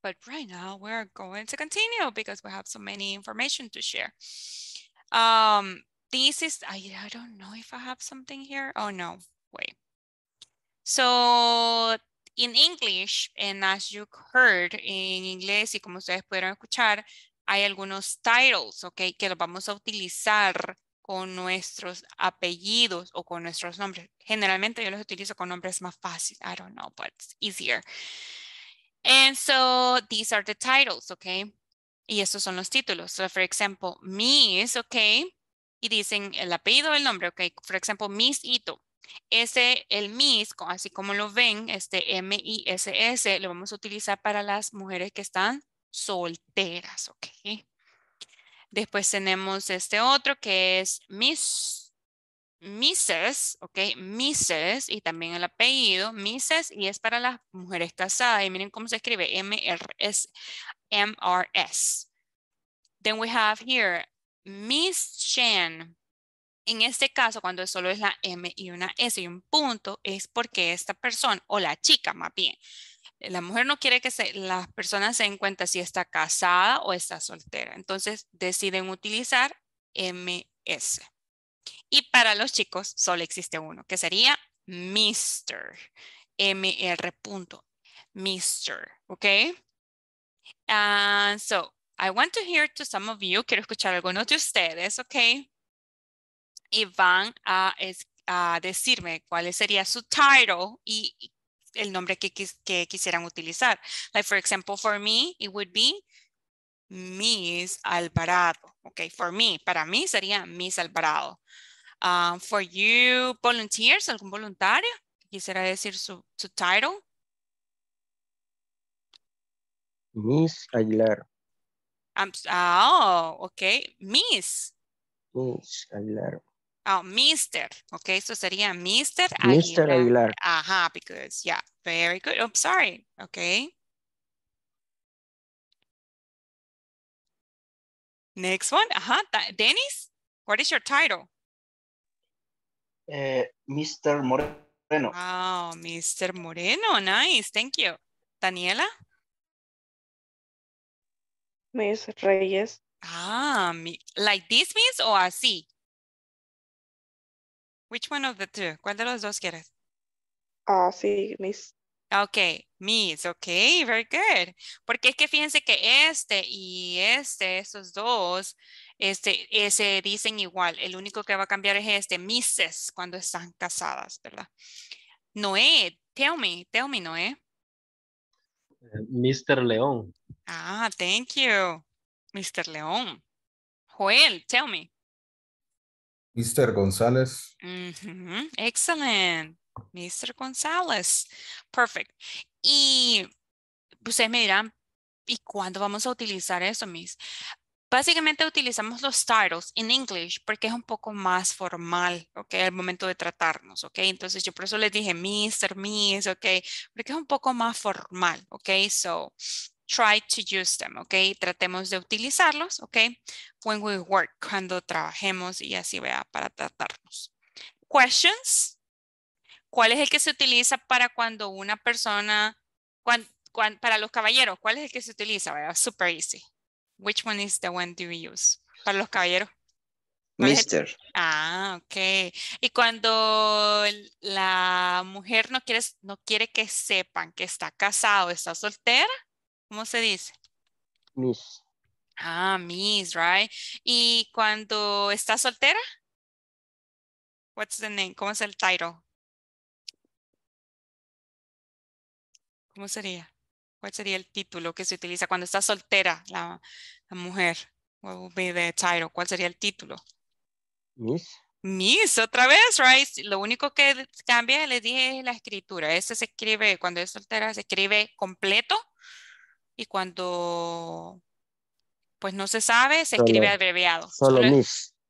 But right now we're going to continue because we have so many information to share. Um, this is, I, I don't know if I have something here. Oh no, So in English, and as you heard en inglés y como ustedes pudieron escuchar, hay algunos titles, ok, que los vamos a utilizar con nuestros apellidos o con nuestros nombres. Generalmente yo los utilizo con nombres más fáciles. I don't know, but it's easier. And so these are the titles, okay? Y estos son los títulos. So for example, Miss, okay? Y dicen el apellido el nombre, okay? For example, Miss Ito. Ese, el Miss, co- así como lo ven, este M-I-S-S, lo vamos a utilizar para las mujeres que están solteras, ok? Después tenemos este otro que es Miss, Mrs., ok, Mrs. y también el apellido, Mrs. y es para las mujeres casadas. Y miren cómo se escribe, M-R-S, M-R-S. Then we have here Miss Chen. En este caso, cuando solo es la M y una S y un punto, es porque esta persona, o la chica más bien, la mujer no quiere que las personas se den cuenta si está casada o está soltera. Entonces deciden utilizar MS. Y para los chicos solo existe uno, que sería Mr. M-R. Mr. ¿Ok? And so, I want to hear to some of you, quiero escuchar algunos de ustedes, ¿ok? Y van a, es- a decirme cuál sería su title y y el nombre que, quis- que quisieran utilizar. Like, for example, for me, it would be Miss Alvarado. Okay, for me, para mí sería Miss Alvarado. Um, for you, volunteers, algún voluntario, quisiera decir su, su title. Miss Aguilar. Um, oh, okay, Miss. Miss Aguilar. Oh, Mr. Okay, eso sería Mr. Mr. Aguilar. Ajá, because, yeah, very good. I'm sorry. Okay. Next one. Ajá, Da- Dennis, what is your title? Eh, Mr. Moreno. Oh, Mr. Moreno. Nice. Thank you. Daniela? Miss Reyes. Ah, mi- like this, Miss, o así? Which one of the two? ¿Cuál de los dos quieres? Ah, sí, Miss. Ok, Miss, ok, very good. Porque es que fíjense que este y este, esos dos, este, eh, se dicen igual. El único que va a cambiar es este, Mrs. cuando están casadas, ¿verdad? Noé, tell me, tell me, Noé. Mr. León. Ah, thank you, Mr. León. Joel, tell me. Mr. González. Ujú, Excellent. Mr. González. Perfect. Y ustedes me dirán, ¿y cuándo vamos a utilizar eso, Miss? Básicamente utilizamos los titles en English porque es un poco más formal, ¿ok? Al momento de tratarnos, ¿ok? Entonces yo por eso les dije Mr., Miss, ¿ok? Porque es un poco más formal, ¿ok? So, try to use them, ¿ok? Tratemos de utilizarlos, ¿ok? When we work, cuando trabajemos y así vea para tratarnos. Questions? ¿Cuál es el que se utiliza para cuando una persona, cuan- cuan- para los caballeros, cuál es el que se utiliza? ¿verdad? Super easy. Which one is the one do you use? Para los caballeros. ¿Cuál es el- Mister. Ah, ok. Y cuando la mujer no quiere, no quiere que sepan que está casado, está soltera, ¿cómo se dice? Miss. Ah, Miss, right? Y cuando está soltera, what's the name? ¿Cómo es el title? ¿Cómo sería? ¿Cuál sería el título que se utiliza cuando está soltera la, la mujer? What would be the title? ¿Cuál sería el título? Miss. Miss, otra vez, right? Lo único que cambia, les dije, es la escritura. Este se escribe, cuando es soltera, se escribe completo. Y cuando, pues no se sabe, se escribe abreviado. Solo.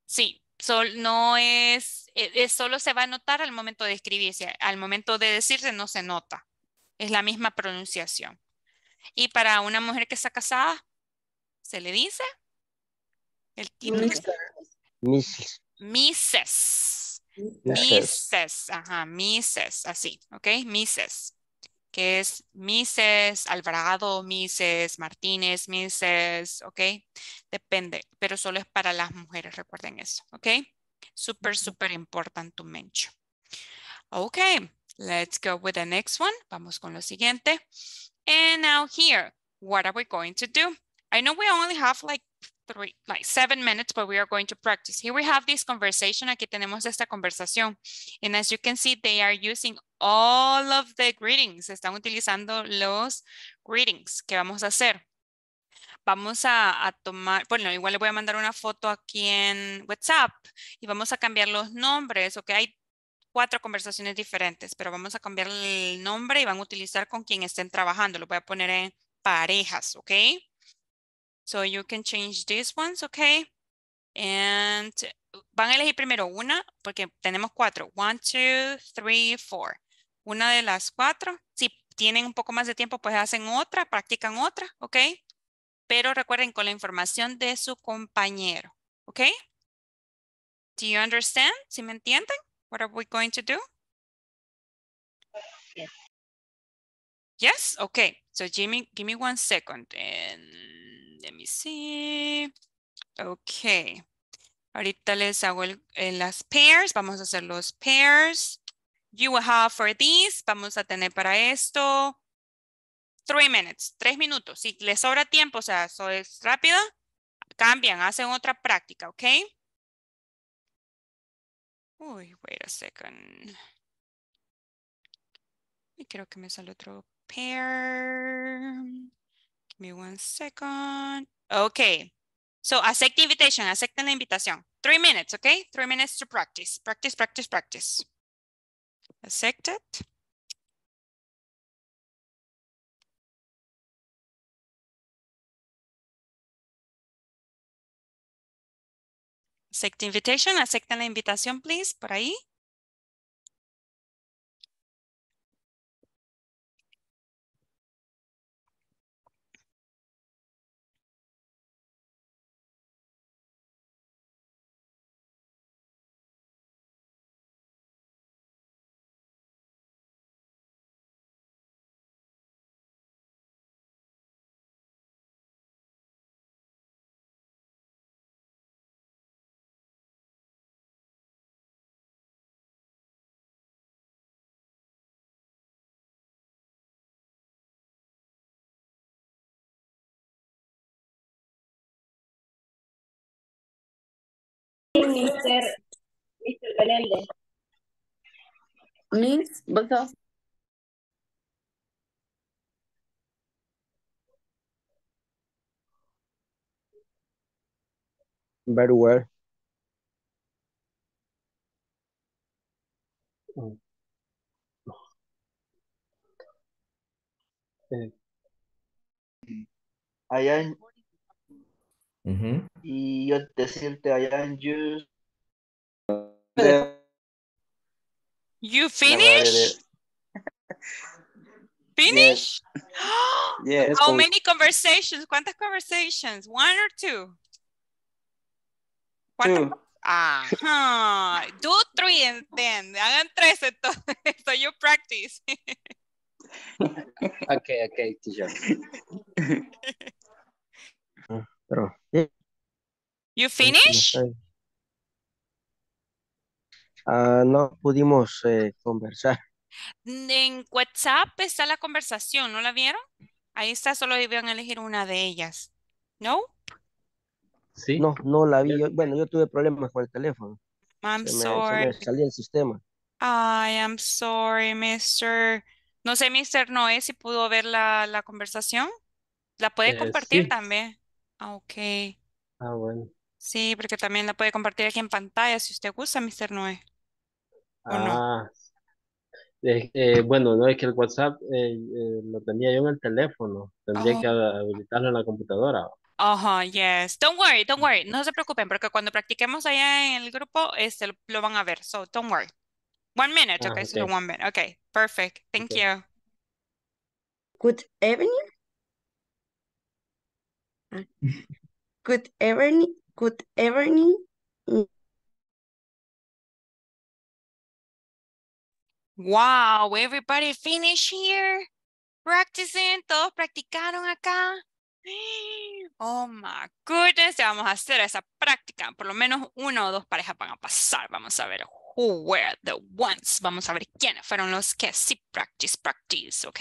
Sí, sol, no es, e- es- solo se va a notar al momento de escribirse. Al momento de decirse no se nota. Es la misma pronunciación. Y para una mujer que está casada, se le dice el título. Mrs. Mrs. Mrs. Ajá, Mrs. Así, ¿ok? Mrs. Que es Mrs. Alvarado, Mrs. Martínez, Mrs. ¿ok? Depende, pero solo es para las mujeres, recuerden eso, ¿ok? Super, super important to mention. Ok, let's go with the next one. Vamos con lo siguiente. And now here, what are we going to do? I know we only have like three, like seven minutes, but we are going to practice. Here we have this conversation. Aquí tenemos esta conversación. And as you can see, they are using all of the greetings. Están utilizando los greetings que vamos a hacer. Vamos a, tomar, bueno, igual le voy a mandar una foto aquí en WhatsApp y vamos a cambiar los nombres, ok. Hay cuatro conversaciones diferentes, pero vamos a cambiar el nombre y van a utilizar con quien estén trabajando. Lo voy a poner en parejas, ok. So you can change these ones, okay? And van a elegir primero una, porque tenemos cuatro. One, two, three, four. Una de las cuatro. Si tienen un poco más de tiempo, pues hacen otra, practican otra, ¿ok? Pero recuerden con la información de su compañero, ¿ok? Do you understand? ¿Sí me entienden? What are we going to do? Yes? Okay. So Jimmy, give me one second and let me see. Okay. Ahorita les hago el, el- las pairs. Vamos a hacer los pairs. You will have for these. Vamos a tener para esto. Three minutes. Tres minutos. Si les sobra tiempo, o sea, eso es rápido, cambian, hacen otra práctica, ¿ok? Uy, wait a second. Y creo que me sale otro pair. Give me one second. Okay. So accept the invitation. Acepten la invitación. Three minutes, okay? Three minutes to practice. Practice, practice, practice. Accepted. Accept invitation. Acepten la invitación, please, por ahí. Mr. Mr. Beléndez? Means both of Very well. I am en, Ujú. y yo decirte allá en you. You La finish? Finish? Yes. How many conversations? ¿Cuántas conversations? One or two? ¿Cuántas? Two. Ajá. Do three and then. Hagan tres entonces. So you practice. Okay, okay, teacher. Pero, You no finish? Ah, no pudimos eh, conversar. En WhatsApp está la conversación, ¿no la vieron? Ahí está, solo debían elegir una de ellas. ¿No? Sí. No, no la vi. Yo- bueno, yo tuve problemas con el teléfono. I'm Se me, se sorry. me salía el sistema. I am sorry, mister. No sé, mister Noé, si pudo ver la, la conversación. ¿La puede Eh, compartir sí. también? Ah, ok. Ah, bueno. Sí, porque también la puede compartir aquí en pantalla si usted gusta, mister Noé. ¿O no? Ah, eh, eh, bueno, no es que el WhatsApp eh, eh, lo tenía yo en el teléfono. Tendría que Oh. habilitarlo en la computadora. Ajá, yes. Don't worry, don't worry. No se preocupen, porque cuando practiquemos allá en el grupo, este, lo, lo van a ver. So, don't worry. One minute, Ah, okay? Solo ok. one minute. Okay, perfect. Thank Ok. you. Good evening. Good evening. Good evening. Wow, everybody finish here? Practicing, todos practicaron acá. Oh my goodness, ya vamos a hacer esa práctica. Por lo menos uno o dos parejas van a pasar. Vamos a ver who were the ones. Vamos a ver quiénes fueron los que sí practice, practice, ¿ok?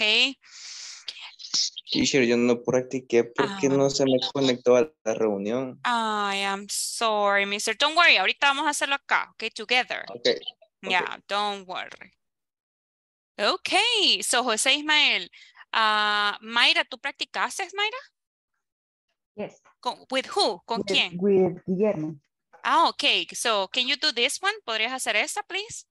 Teacher, yo no practiqué porque no se me conectó a la reunión. I am sorry, mister. Don't worry, ahorita vamos a hacerlo acá, ¿ok? Together. Okay. Yeah, don't worry. Okay, so José Ismael. ah, Mayra, ¿tú practicaste, Mayra? Yes. Con, with who? ¿Con With- quién? With Guillermo. Ah, okay. So, can you do this one? ¿Podrías hacer esta, please?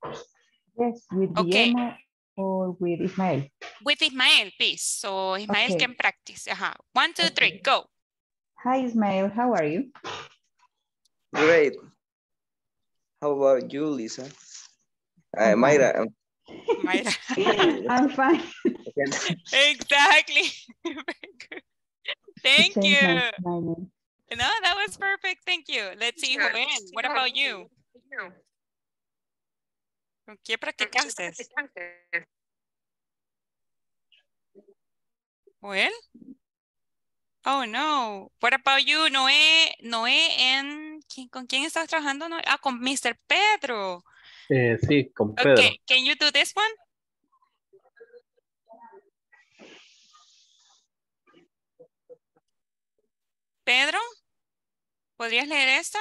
Yes, with Okay. Guillermo or with Ismael. With Ismael, please. So, Ismael Okay. can practice. Ajá. One, two, three, go. Hi, Ismael. How are you? Great. How about you, Lisa? Uh, I'm Mayra. um, Mayra. I'm fine. exactly. Thank you. my- my name. No, that was perfect. Thank you. Let's see, Joven. What about you? ¿Con qué practicaste? Well? Oh no. What about you, Noé, Noé and ¿quién- ¿Con quién estás trabajando? No? Ah, con Mr. Pedro. Eh, sí, con Pedro. Okay, can you do this one? Pedro, ¿podrías leer esta?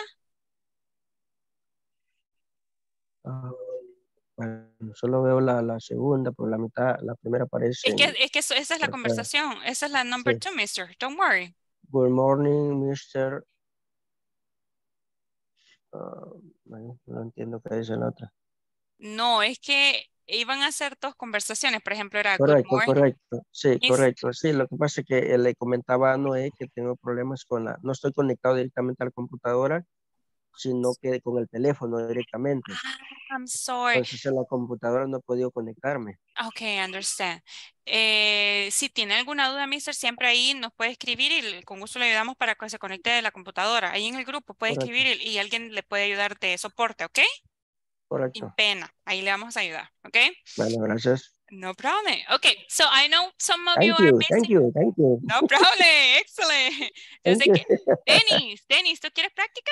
Ah, bueno, solo veo la, la segunda, pero la mitad, la primera aparece. Es que, es que eso- esa es la conversación. Esa es la number Sí. two, mister. Don't worry. Good morning, Mr. Ah, bueno, no entiendo qué dice la otra. No, es que iban a hacer dos conversaciones. Por ejemplo, era Correcto, correcto. Sí, correcto. Sí, lo que pasa es que eh, le comentaba a Noé que tengo problemas con la, no estoy conectado directamente a la computadora, sino que con el teléfono directamente. I'm sorry. Entonces en la computadora no he podido conectarme. Okay, understand. Eh, si tiene alguna duda, mister, siempre ahí nos puede escribir y con gusto le ayudamos para que se conecte de la computadora. Ahí en el grupo puede Correcto. escribir y, y alguien le puede ayudar de soporte, ¿ok? Sin Correcto. pena. Ahí le vamos a ayudar, ¿ok? Bueno, gracias. No problem. Okay, so I know some of you Thank are you, missing. thank you, thank you. No problem. Excellent. Yo sé que, Denis, Denis, ¿tú quieres práctica?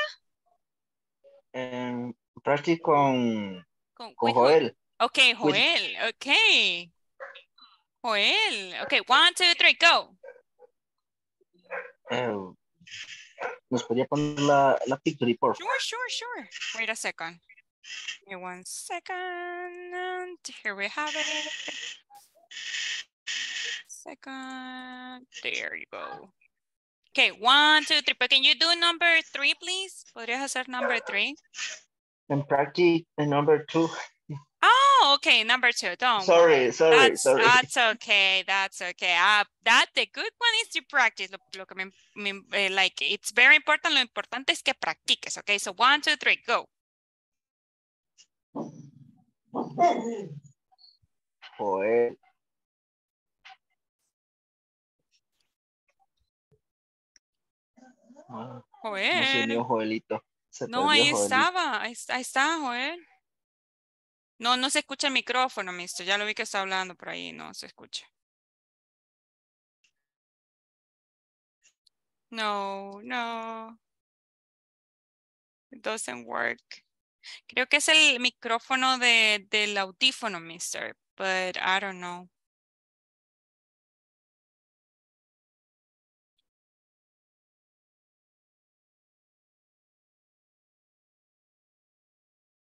Um, practice con, Con, con with? Joel. Okay, With- Joel. Okay. Joel. Okay, one, two, three, go. Eh, ¿Nos podría poner la, la picture, por? Sure, sure, sure. Wait a second. Give me one second. And here we have it. Second. There you go. Okay, one, two, three. But can you do number three, please? ¿Podrías hacer number three? And practice the number two. Oh, okay, number two. Don't Sorry, worry. sorry, that's, sorry. That's okay. That's okay. Ah, that the good one is to practice. Lo, lo que me, me- eh, like it's very important. Lo importante es que practiques. Okay, so one, two, three, go. Joel. No se Joel. unió Joelito. Se No, ahí Joelito. estaba. Ahí, ahí está, Joel. No, no se escucha el micrófono, mister. Ya lo vi que está hablando por ahí. No se escucha. No, no. It doesn't work. Creo que es el micrófono de, del audífono, mister. But I don't know.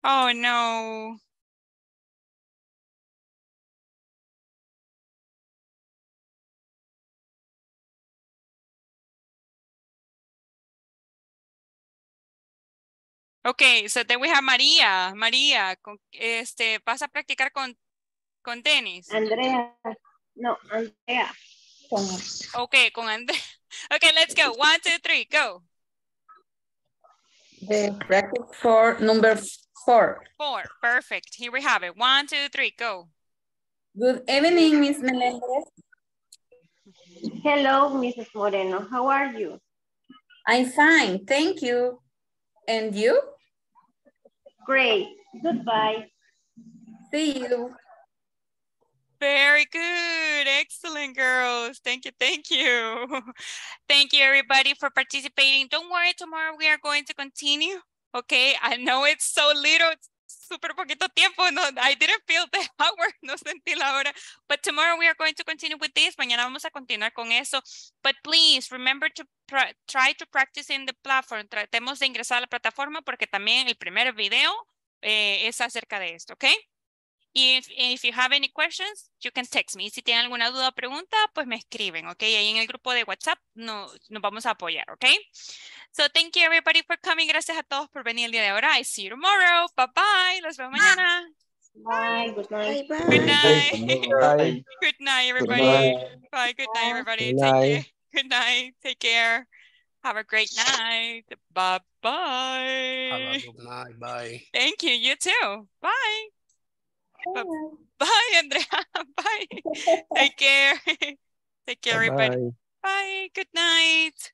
Oh, no. Okay, so then we have María. María, con, este, ¿vas a practicar con, con Denis? Andrea, no, Andrea. Okay, con Andrea. Okay, let's go. One, two, three, go. The practice for number four. Four. Perfect. Here we have it. One, two, three, go. Good evening, Miss Melendez. Hello, Mrs. Moreno. How are you? I'm fine, thank you. And you? Great. Goodbye. See you. Very good. Excellent, girls. Thank you. Thank you. Thank you, everybody, for participating. Don't worry, tomorrow we are going to continue. Okay, I know it's so little, super poquito tiempo. No, I didn't feel the hour, no sentí la hora. But tomorrow we are going to continue with this. Mañana vamos a continuar con eso. But please remember to try to practice in the platform. Tratemos de ingresar a la plataforma porque también el primer video eh, es acerca de esto, ¿ok? If, if you have any questions, you can text me. Si tienen alguna duda o pregunta, pues me escriben, ¿ok? Ahí en el grupo de WhatsApp no, nos vamos a apoyar, ¿ok? So thank you everybody for coming. Gracias a todos por venir el día de ahora. I see you tomorrow. Bye bye. Los veo mañana. Bye. Good night. Good night. Bye. Good night, everybody. night. Bye. Good night, everybody. Good Take night. care. Good night. Take care. Have a great night. Bye Have bye. a good night. Bye. Thank you. You too. Bye. Bye, Bye, Andrea. Bye. Take care. Take care, everybody. Bye. Bye. Good night.